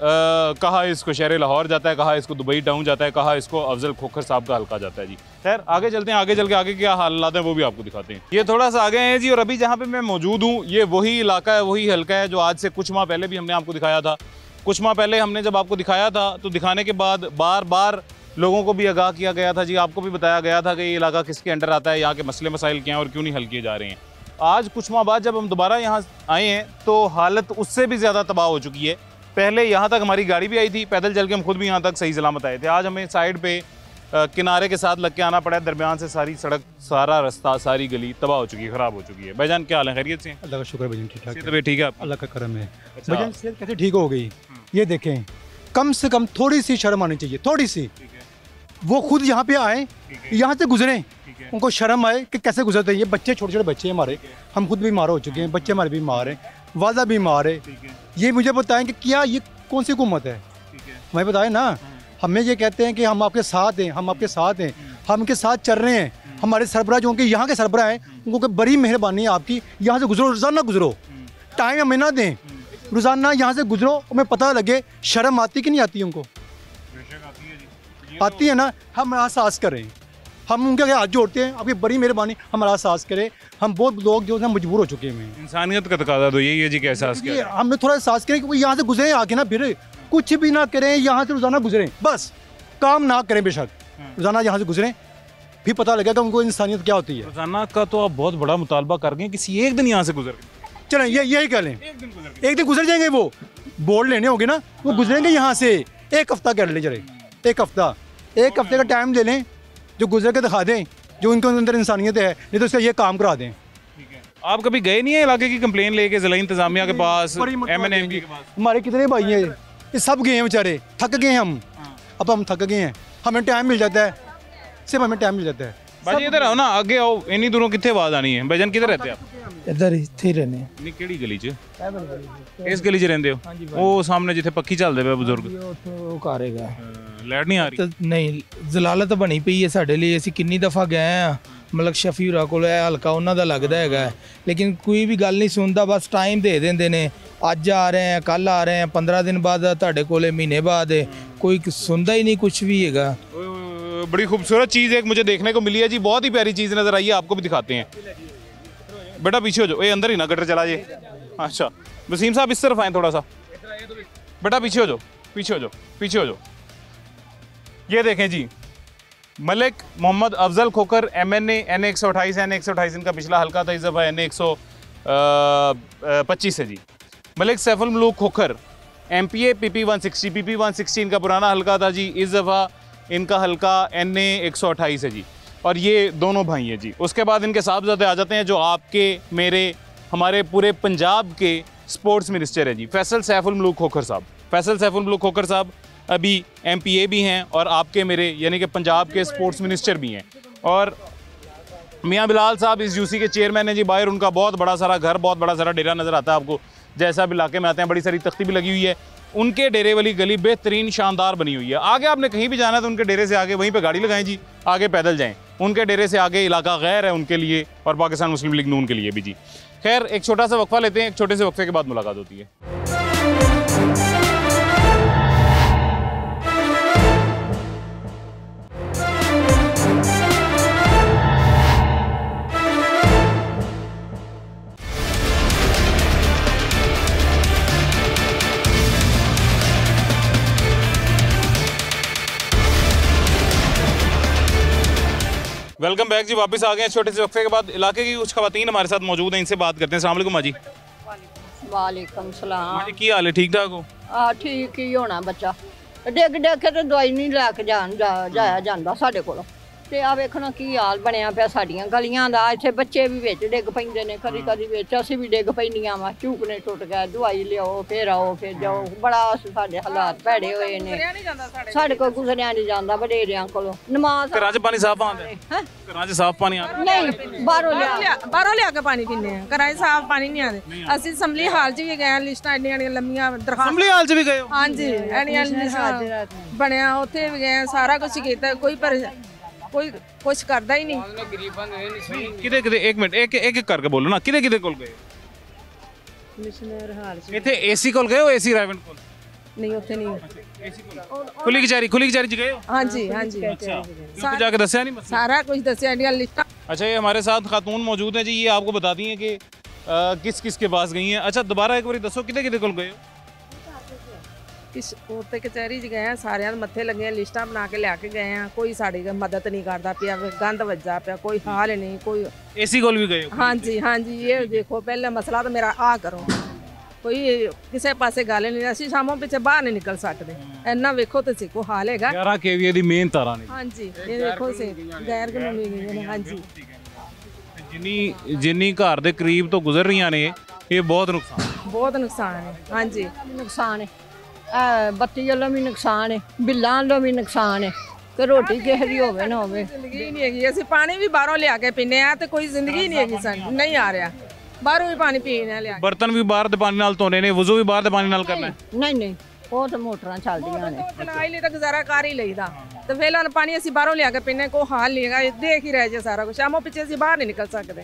कहा इसको शहर लाहौर जाता है कहा इसको दुबई टाउन जाता है कहा इसको अफजल खोखर साहब का हल्का जाता है जी। खैर आगे चलते हैं आगे चल के आगे क्या हालात हैं वो भी आपको दिखाते हैं। ये थोड़ा सा आगे हैं जी और अभी जहाँ पे मैं मौजूद हूँ ये वही इलाका है वही हल्का है जो आज से कुछ माह पहले भी हमने आपको दिखाया था। कुछ माह पहले हमने जब आपको दिखाया था तो दिखाने के बाद बार बार लोगों को भी आगाह किया गया था जी। आपको भी बताया गया था कि ये इलाका किसके अंडर आता है यहाँ के मसले मसाइल क्या हैं और क्यों नहीं हल किए जा रहे हैं। आज कुछ माह बाद जब हम दोबारा यहाँ आए हैं तो हालत उससे भी ज़्यादा तबाह हो चुकी है। पहले यहाँ तक हमारी गाड़ी भी आई थी पैदल चल के हम खुद भी यहाँ तक सही सलामत आए थे। आज हमें साइड पे किनारे के साथ लग के आना पड़ा है। दरमियान से सारी सड़क सारा रास्ता सारी गली तबाह हो चुकी है ख़राब हो चुकी है। भाईजान क्या हाल है? खैरियत से? अल्लाह का शुक्र है भजन ठीक ठाक तबीयत ठीक है अल्लाह का करम है। अच्छा। भजन सेहत कैसे ठीक हो गई? ये देखें कम से कम थोड़ी सी शर्म आनी चाहिए थोड़ी सी। वो खुद यहाँ पे आए यहाँ से गुजरे। उनको शर्म आए कि कैसे गुजरते हैं? ये बच्चे छोटे छोटे बच्चे हैं हमारे। हम खुद भी बीमार हो चुके हैं बच्चे हमारे भी बीमार हैं। वादा बीमार है। ये मुझे बताएँ कि क्या ये कौन सी हुकूमत है? मैं बताएँ ना हमें ये कहते हैं कि हम आपके साथ हैं हम आपके साथ हैं हम उनके साथ चल रहे हैं। हमारे सरबराह जो उनके यहाँ के सरबराह हैं उनको कि बड़ी मेहरबानी है आपकी यहाँ से गुजरो रोज़ाना गुजरो। टाइम हमें ना दें। रोज़ाना यहाँ से गुजरो हमें पता लगे शर्म आती कि नहीं आती उनको? आती है ना हम एहसास करें। हम उनके आगे हाथ जोड़ते हैं आपकी बड़ी मेहरबानी हमारा एहसास करें। हम बहुत लोग जो है मजबूर हो चुके हैं इंसानियत का तकाजा तो यही है जी कि एहसास ये किया हमें थोड़ा एहसास करें कि वो यहाँ से गुजरे आके ना फिर। कुछ भी ना करें यहाँ से रोज़ाना गुजरें। बस काम ना करें बेशक। रोज़ाना यहाँ से गुजरें फिर पता लगेगा उनको इंसानियत क्या होती है। रोज़ाना का तो आप बहुत बड़ा मुतालबा कर गए किसी एक दिन यहाँ से गुजर चलें ये यही कह लें। एक दिन गुजर जाएँगे वो। बोर्ड लेने होंगे ना वो गुजरेंगे यहाँ से। एक हफ़्ता कर ले चले। एक हफ़्ता। एक हफ़्ते का टाइम ले लें। जो गुजर के दिखा दें जो उनके अंदर इंसानियत है नहीं तो उसका ये काम करा दें आप कभी गए नहीं है इलाके की कंप्लेन लेके जिला इंतजामिया के पास एम एन एम के पास हमारे कितने भाई हैं ये सब गए हैं बेचारे थक गए हैं हम अब हम थक गए हैं हमें टाइम मिल जाता है सिर्फ हमें टाइम मिल जाता है भाजी इधर आओ ना आगे आओ इन्नी दूरों कितने आवाज आनी है भाईजान किधर रहते आप ਇੱਧਰ ਇੱਥੇ ਹੀ ਰਹਿੰਦੇ ਨਹੀਂ ਕਿਹੜੀ ਗਲੀ 'ਚ ਇਸ ਗਲੀ 'ਚ ਰਹਿੰਦੇ ਹੋ ਉਹ ਸਾਹਮਣੇ ਜਿੱਥੇ ਪੱਖੀ ਚੱਲਦੇ ਪਏ ਬਜ਼ੁਰਗ ਉੱਥੇ ਉਹ ਘਰ ਹੈਗਾ ਲੈਟ ਨਹੀਂ ਆ ਰਹੀ ਤੇ ਨਹੀਂ ਜ਼ਲਾਲਤ ਬਣੀ ਪਈ ਹੈ ਸਾਡੇ ਲਈ ਅਸੀਂ ਕਿੰਨੀ ਦਫਾ ਗਏ ਆ ਮਲਕ ਸ਼ਫੀ ਹੁਰਾ ਕੋਲ ਇਹ ਹਲਕਾ ਉਹਨਾਂ ਦਾ ਲੱਗਦਾ ਹੈਗਾ ਹੈ। ਲੇਕਿਨ ਕੋਈ ਵੀ ਗੱਲ ਨਹੀਂ ਸੁਣਦਾ ਬਸ ਟਾਈਮ ਦੇ ਦਿੰਦੇ ਨੇ ਅੱਜ ਆ ਰਹੇ ਆ ਕੱਲ ਆ ਰਹੇ ਆ 15 ਦਿਨ ਬਾਅਦ ਤੁਹਾਡੇ ਕੋਲੇ ਮਹੀਨੇ ਬਾਅਦ ਹੈ। ਕੋਈ सुनता ही नहीं कुछ भी हैगा अ, बड़ी खूबसूरत चीज़ एक मुझे देखने को मिली है जी बहुत ही प्यारी चीज़ नज़र आई है आपको भी दिखाते हैं बेटा पीछे हो जाओ ये अंदर ही ना गटर चला ये अच्छा वसीम साहब इस तरफ आए थोड़ा सा बेटा पीछे हो जाओ पीछे हो जाओ पीछे हो जाओ ये देखें जी, Malik Mohammad Afzal Khokhar M N N एक सौ अट्ठाईस एन एक सौ अट्ठाईस, इनका पिछला हल्का था, इस दफ़ा एन एक सौ पच्चीस है जी। Malik Saiful Malook Khokhar M P A P P one sixty P P one sixty इनका पुराना हल्का था जी, इस दफ़ा इनका हल्का एन ए एक सौ अट्ठाईस है जी। और ये दोनों भाई हैं जी। उसके बाद इनके साहबजादे आ जाते हैं, जो आपके, मेरे, हमारे पूरे पंजाब के स्पोर्ट्स मिनिस्टर है जी, फैसल सैफुल मलूक खोखर साहब। फैसल सैफुल मलूक खोखर साहब अभी एम पी ए भी हैं और आपके मेरे, यानी कि पंजाब के स्पोर्ट्स मिनिस्टर भी हैं। और मियाँ बिलाल साहब इस यूसी के चेयरमैन हैं जी, बाहर उनका बहुत बड़ा सारा घर, बहुत बड़ा सारा डेरा नज़र आता है आपको। जैसा भी इलाके में आते हैं, बड़ी सारी तख्ती भी लगी हुई है। उनके डेरे वाली गली बेहतरीन शानदार बनी हुई है। आगे आपने कहीं भी जाना है तो उनके डेरे से आगे वहीं पे गाड़ी लगाएँ जी, आगे पैदल जाएँ। उनके डेरे से आगे इलाका गैर है उनके लिए और पाकिस्तान मुस्लिम लीग नून के लिए भी जी। खैर, एक छोटा सा वक्फा लेते हैं, एक छोटे से वक्फे के बाद मुलाकात होती है। वेलकम बैक जी वापस आ गए हैं छोटे से वक्फे के बाद। इलाके की कुछ खवतिन हमारे साथ मौजूद हैं इनसे बात करते हैं। अलैक्म माँ जी। वालेकुम सलाम। की हाल है? ठीक ठाक हो? हाँ ठीक ही होना बच्चा। डिग डिग तो दवाई नहीं लैके जान जाया जाता साढ़े को ਤੇ ਆ ਵੇਖਣਾ ਕੀ ਹਾਲ ਬਣਿਆ ਪਿਆ ਸਾਡੀਆਂ ਗਲੀਆਂ ਦਾ। ਇੱਥੇ ਬੱਚੇ ਵੀ ਵਿੱਚ ਡਿੱਗ ਪੈਂਦੇ ਨੇ ਕਦੀ ਕਦੀ ਵਿੱਚ ਅਸੀਂ ਵੀ ਡਿੱਗ ਪੈਂਦੀਆਂ ਵਾ। ਝੂਕਨੇ ਟੁੱਟ ਗਏ ਦਵਾਈ ਲਿਆਓ ਫੇਰ ਆਓ ਫੇਰ ਜਾਓ। ਬੜਾ ਸਾਡੇ ਹਾਲਾਤ ਭੈੜੇ ਹੋਏ ਨੇ। ਸਾਡੇ ਕੋਲ ਗੁਜ਼ਰਿਆ ਨਹੀਂ ਜਾਂਦਾ ਵਡੇਰਿਆਂ ਕੋਲੋਂ। ਨਮਾਜ਼ ਘਰਾਂ 'ਚ ਪਾਣੀ ਸਾਫ਼ ਆਉਂਦਾ ਹੈ? ਘਰਾਂ 'ਚ ਸਾਫ਼ ਪਾਣੀ ਆਉਂਦਾ ਨਹੀਂ ਬਾਹਰੋਂ ਲਿਆ। ਬਾਹਰੋਂ ਲਿਆ ਕੇ ਪਾਣੀ ਪੀਂਦੇ ਆ। ਘਰਾਂ 'ਚ ਸਾਫ਼ ਪਾਣੀ ਨਹੀਂ ਆਉਂਦੇ। ਅਸੀਂ ਅਸੈਂਬਲੀ ਹਾਲ 'ਚ ਵੀ ਗਏ ਆ ਲਿਸਟਾਂ ਇੰਨੀਆਂ ਇੰਨੀਆਂ ਲੰਮੀਆਂ ਦਰਖਾਸਤਾਂ ਅਸੈਂਬਲੀ ਹਾਲ 'ਚ ਵੀ ਗਏ ਹੋ? ਹਾਂਜੀ ਇੰਨੀਆਂ ਲਿਸਟਾਂ ਬਣਿਆ ਉੱਥੇ ਵੀ ਗਏ ਸਾਰਾ ਕੁਝ ਕੀਤਾ ਕੋਈ ਪਰ ਕੋਈ ਕੁਝ ਕਰਦਾ ਹੀ ਨਹੀਂ ਕਿਤੇ ਕਿਤੇ ਇੱਕ ਮਿੰਟ ਇੱਕ ਇੱਕ ਇੱਕ ਕਰਕੇ ਬੋਲੋ ਨਾ ਕਿਤੇ ਕਿਤੇ ਕੋਲ ਗਏ ਕਮਿਸ਼ਨਰ ਹਾਲ 'ਚ ਇੱਥੇ ਏਸੀ ਕੋਲ ਗਏ ਹੋ ਏਸੀ ਰਾਈਵਨ ਕੋਲ ਨਹੀਂ ਉੱਥੇ ਨਹੀਂ ਖੁੱਲੀ ਕਚਹਿਰੀ ਖੁੱਲੀ ਕਚਹਿਰੀ 'ਚ ਗਏ ਹੋ ਹਾਂਜੀ ਹਾਂਜੀ तो जाके दसिया नहीं मसला ਸਾਰਾ ਕੁਝ ਦੱਸਿਆ ਇੰਨੀਆਂ ਲਿਸਟਾਂ अच्छा ये हमारे साथ खातून मौजूद हैं जी ये आपको बताती हैं कि अ, किस किस के पास गई हैं अच्छा दोबारा एक बार दसो कितने कितने कोल गए हो ਕਿ ਉੱਤੇ ਕਚਹਿਰੀ 'ਚ ਗਏ ਆ ਸਾਰਿਆਂ ਦੇ ਮੱਥੇ ਲੱਗੇ ਆ ਲਿਸਟਾਂ ਬਣਾ ਕੇ ਲਿਆ ਕੇ ਗਏ ਆ। ਕੋਈ ਸਾਡੀ ਮਦਦ ਨਹੀਂ ਕਰਦਾ ਪਿਆ ਗੰਦ ਵੱਜਾ ਪਿਆ ਕੋਈ ਹਾਲ ਨਹੀਂ ਕੋਈ ਏਸੀ ਕੋਲ ਵੀ ਗਏ ਹਾਂਜੀ ਹਾਂਜੀ ਇਹ ਦੇਖੋ ਪਹਿਲੇ ਮਸਲਾ ਤਾਂ ਮੇਰਾ ਆ ਕਰੋ। ਕੋਈ ਕਿਸੇ ਪਾਸੇ ਗੱਲ ਨਹੀਂ ਅਸੀਂ ਸ਼ਾਮੋਂ ਪਿੱਛੇ ਬਾਹਰ ਨਹੀਂ ਨਿਕਲ ਸਕਦੇ। ਇੰਨਾ ਵੇਖੋ ਤੇ ਸਿੱਖੋ ਹਾਲ ਹੈਗਾ। 11 ਕੇਵੀ ਦੀ ਮਿਹਨਤ ਆ ਰਾਣੀ। ਹਾਂਜੀ ਇਹ ਦੇਖੋ ਸੇ ਗੈਰ ਕਾਨੂੰਨੀ ਨਹੀਂ ਹਾਂਜੀ। ਜਿੰਨੀ ਜਿੰਨੀ ਘਰ ਦੇ ਕਰੀਬ ਤੋਂ ਗੁਜ਼ਰ ਰਹੀਆਂ ਨੇ ਇਹ ਬਹੁਤ ਨੁਕਸਾਨ। ਬਹੁਤ ਨੁਕਸਾਨ ਹੈ ਹਾਂਜੀ। ਨੁਕਸਾਨ ਹੈ। ਬੱਤੀ ਵੱਲੋਂ ਵੀ ਨੁਕਸਾਨ ਹੈ ਬਿੱਲਾਂ ਵੱਲੋਂ ਵੀ ਨੁਕਸਾਨ ਹੈ ਕਿ ਰੋਟੀ ਕਿਸੇ ਦੀ ਹੋਵੇ ਨਾ ਹੋਵੇ। ਜ਼ਿੰਦਗੀ ਨਹੀਂ ਹੈਗੀ ਅਸੀਂ ਪਾਣੀ ਵੀ ਬਾਹਰੋਂ ਲਿਆ ਕੇ ਪੀਂਦੇ ਆ ਤੇ ਕੋਈ ਜ਼ਿੰਦਗੀ ਨਹੀਂ ਹੈਗੀ ਸਾਡੀ ਨਹੀਂ ਆ ਰਿਹਾ। ਬਾਹਰੋਂ ਵੀ ਪਾਣੀ ਪੀਣਾ ਲਿਆ ਕੇ। ਬਰਤਨ ਵੀ ਬਾਹਰ ਦੇ ਪਾਣੀ ਨਾਲ ਧੋਣੇ ਨੇ ਵਜ਼ੂ ਵੀ ਬਾਹਰ ਦੇ ਪਾਣੀ ਨਾਲ ਕਰਨਾ। ਹੈ ਨਹੀਂ ਨਹੀਂ ਉਹ ਤਾਂ ਮੋਟਰਾਂ ਚੱਲਦੀਆਂ ਨੇ। ਕਨਾਈ ਲਈ ਤਾਂ ਗੁਜ਼ਾਰਾ ਕਰ ਹੀ ਲਈਦਾ। ਤੇ ਫਿਰ ਪਾਣੀ ਅਸੀਂ ਬਾਹਰੋਂ ਲਿਆ ਕੇ ਪੀਣੇ ਕੋ ਹਾਲ ਨਹੀਂ ਹੈਗਾ ਦੇਖ ਹੀ ਰਹਿ ਜੇ ਸਾਰਾ ਕੁਝ ਸ਼ਾਮੋਂ ਪਿੱਛੇ ਅਸੀਂ ਬਾਹਰ ਨਹੀਂ ਨਿਕਲ ਸਕਦੇ।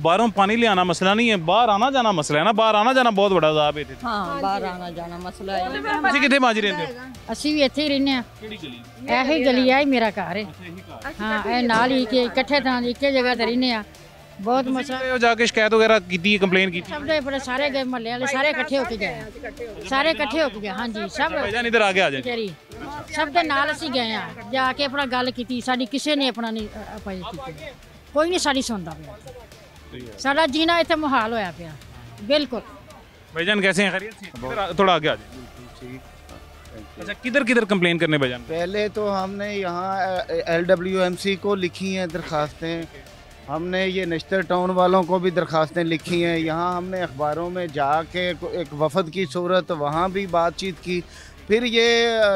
ਬਾਹਰੋਂ ਪਾਣੀ ਲਿਆਣਾ ਮਸਲਾ ਨਹੀਂ ਹੈ ਬਾਹਰ ਆਣਾ ਜਾਣਾ ਮਸਲਾ ਹੈ ਨਾ ਬਾਹਰ ਆਣਾ ਜਾਣਾ ਬਹੁਤ ਵੱਡਾ ਜ਼ਾਬ ਹੈ ਇੱਥੇ। ਹਾਂ ਬਾਹਰ ਆਣਾ ਜਾਣਾ ਮਸਲਾ ਹੈ। ਤੁਸੀਂ ਕਿੱਥੇ ਮਾਜੀ ਰਹਿੰਦੇ ਹੋ? ਅਸੀਂ ਵੀ ਇੱਥੇ ਹੀ ਰਹਿੰਦੇ ਆ ਕਿਹੜੀ ਗਲੀ? ਇਹੀ ਗਲੀ ਆ ਮੇਰਾ ਘਰ ਹੈ। ਹਾਂ ਇਹ ਨਾਲ ਹੀ ਕਿ ਇਕੱਠੇ ਥਾਂ ਇੱਕੇ ਜਗ੍ਹਾ ਤੇ ਰਹਿੰਦੇ ਆ ਬਹੁਤ ਮਸਲਾ ਉਹ ਜਾ ਕੇ ਸ਼ਿਕਾਇਤ ਵਗੈਰਾ ਕੀਤੀ ਕੰਪਲੇਨ ਕੀਤੀ? ਸਭ ਦੇ ਬੜੇ ਸਾਰੇ ਗਏ ਮਹੱਲੇ ਵਾਲੇ ਸਾਰੇ ਇਕੱਠੇ ਹੋ ਕੇ ਗਏ। ਸਾਰੇ ਇਕੱਠੇ ਹੋ ਕੇ ਗਏ ਹਾਂਜੀ ਸਭ ਭਾਈਜਾਨ ਇੱਧਰ ਆ ਕੇ ਆ ਜਾਓ। ਸਭ ਦੇ ਨਾਲ ਅਸੀਂ ਗਏ ਆ ਜਾ ਕੇ ਆਪਣਾ ਗੱਲ ਕੀਤੀ ਸਾਡੀ ਕਿਸੇ ਨੇ ਆਪਣਾ ਨਹੀਂ ਇਹ ਕੀਤੀ। ਕੋਈ ਨਹੀਂ ਸਾਡੀ ਸੁਣਦਾ ਪਿਆ। ਸਾਡਾ ਜੀਣਾ ਇੱਥੇ ਮੁਹਾਲ ਹੋਇਆ ਪਿਆ ਬਿਲਕੁਲ भाईजान कैसे हैं? खैरियत से? थोड़ा आगे आ जाए अच्छा किधर किधर कंप्लेन करने भजन पहले तो हमने यहाँ एल डब्ल्यू एम सी को लिखी हैं दरखास्तें। हमने ये नश्तर टाउन वालों को भी दरखास्तें लिखी हैं। यहाँ हमने अखबारों में जाके एक वफद की सूरत वहाँ भी बातचीत की। फिर ये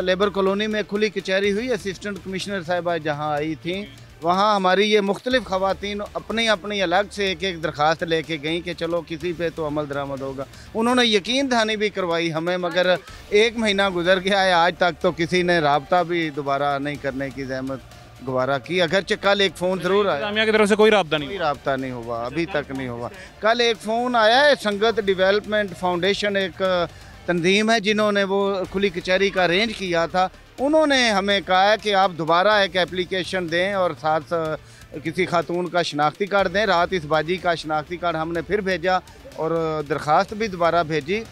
लेबर कॉलोनी में खुली कचहरी हुई। असिस्टेंट कमिश्नर साहिबा जहाँ आई थी। वहाँ हमारी ये मुख्तलिफ़ खवातीन अपनी अपनी अलग से एक एक दरख्वास्त लेके गई कि चलो किसी पे तो अमल दरामद होगा। उन्होंने यकीन दहानी भी करवाई हमें मगर एक महीना गुजर गया है आज तक तो किसी ने रबता भी दोबारा नहीं करने की जहमत गवारा की। अगरचे कल एक फ़ोन ज़रूर आया। जामिया की तरफ़ से कोई रबता नहीं कोई रबता नहीं हुआ अभी तक नहीं हुआ। कल एक फ़ोन आया है संगत डिवेलपमेंट फाउंडेशन एक तंजीम है जिन्होंने वो खुली कचहरी का अरेंज किया था। उन्होंने हमें कहा है कि आप दोबारा एक एप्लीकेशन दें और साथ किसी खातून का शनाख्ती कार्ड दें। रात इस बाजी का शनाख्ती कार्ड हमने फिर भेजा और दरख्वास्त भी दोबारा भेजी।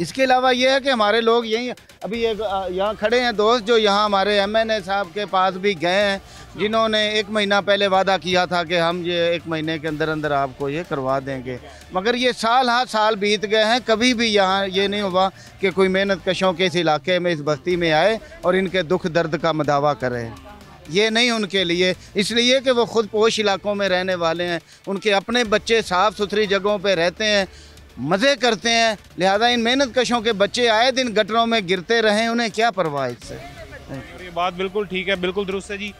इसके अलावा ये है कि हमारे लोग यहीं, अभी एक यहाँ खड़े हैं दोस्त जो यहाँ हमारे एम एन ए साहब के पास भी गए हैं। जिन्होंने एक महीना पहले वादा किया था कि हम ये एक महीने के अंदर अंदर आपको ये करवा देंगे। मगर ये साल हाँ साल बीत गए हैं, कभी भी यहाँ ये नहीं हुआ कि कोई मेहनत कशों के इस इलाके में, इस बस्ती में आए और इनके दुख दर्द का मदावा करें। ये नहीं उनके लिए, इसलिए कि वो खुद पोश इलाकों में रहने वाले हैं। उनके अपने बच्चे साफ़ सुथरी जगहों पर रहते हैं, मज़े करते हैं, लिहाजा इन मेहनत कशों के बच्चे आए दिन गटरों में गिरते रहें, उन्हें क्या परवाह इससे? ये बात बिल्कुल ठीक है, बिल्कुल दुरुस्त है जी।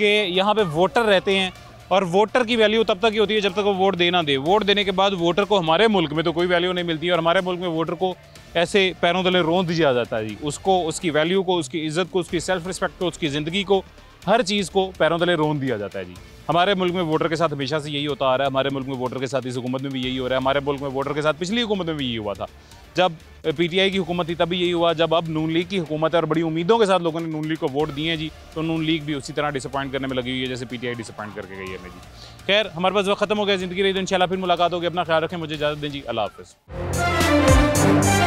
कि यहाँ पे वोटर रहते हैं और वोटर की वैल्यू तब तक ही होती है जब तक वो वोट देना दे। वोट देने के बाद वोटर को हमारे मुल्क में तो कोई वैल्यू नहीं मिलती है और हमारे मुल्क में वोटर को ऐसे पैरों तले रोंद दिया जाता है जी। उसको, उसकी वैल्यू को, उसकी इज़्ज़त को, उसकी सेल्फ रिस्पेक्ट को, उसकी ज़िंदगी को, हर चीज़ को पैरों तले रोंद दिया जाता है जी। हमारे मुल्क में वोटर के साथ हमेशा से यही होता आ रहा है। हमारे मुल्क में वोटर के साथ इस हुकूमत में भी यही हो रहा है। हमारे मुल्क में वोटर के साथ पिछली हुकूमत में भी यही हुआ था। जब पीटीआई की हुकूमत थी तभी यही हुआ। जब अब नून लीग की हुकूमत है और बड़ी उम्मीदों के साथ लोगों ने नून लीग को वोट दिए हैं जी तो नून लीग भी उसी तरह डिसअपॉइंट करने में लगी हुई है, जैसे पीटीआई डिसअपॉइंट करके गई है हमें जी खैर, हमारे पास वक्त खत्म हो गया। ज़िंदगी रही तो इंशाल्लाह फिर मुलाकात होगी। अपना ख्याल रखें। मुझे इजाज़त दें जी। अल्लाह हाफ़िज़।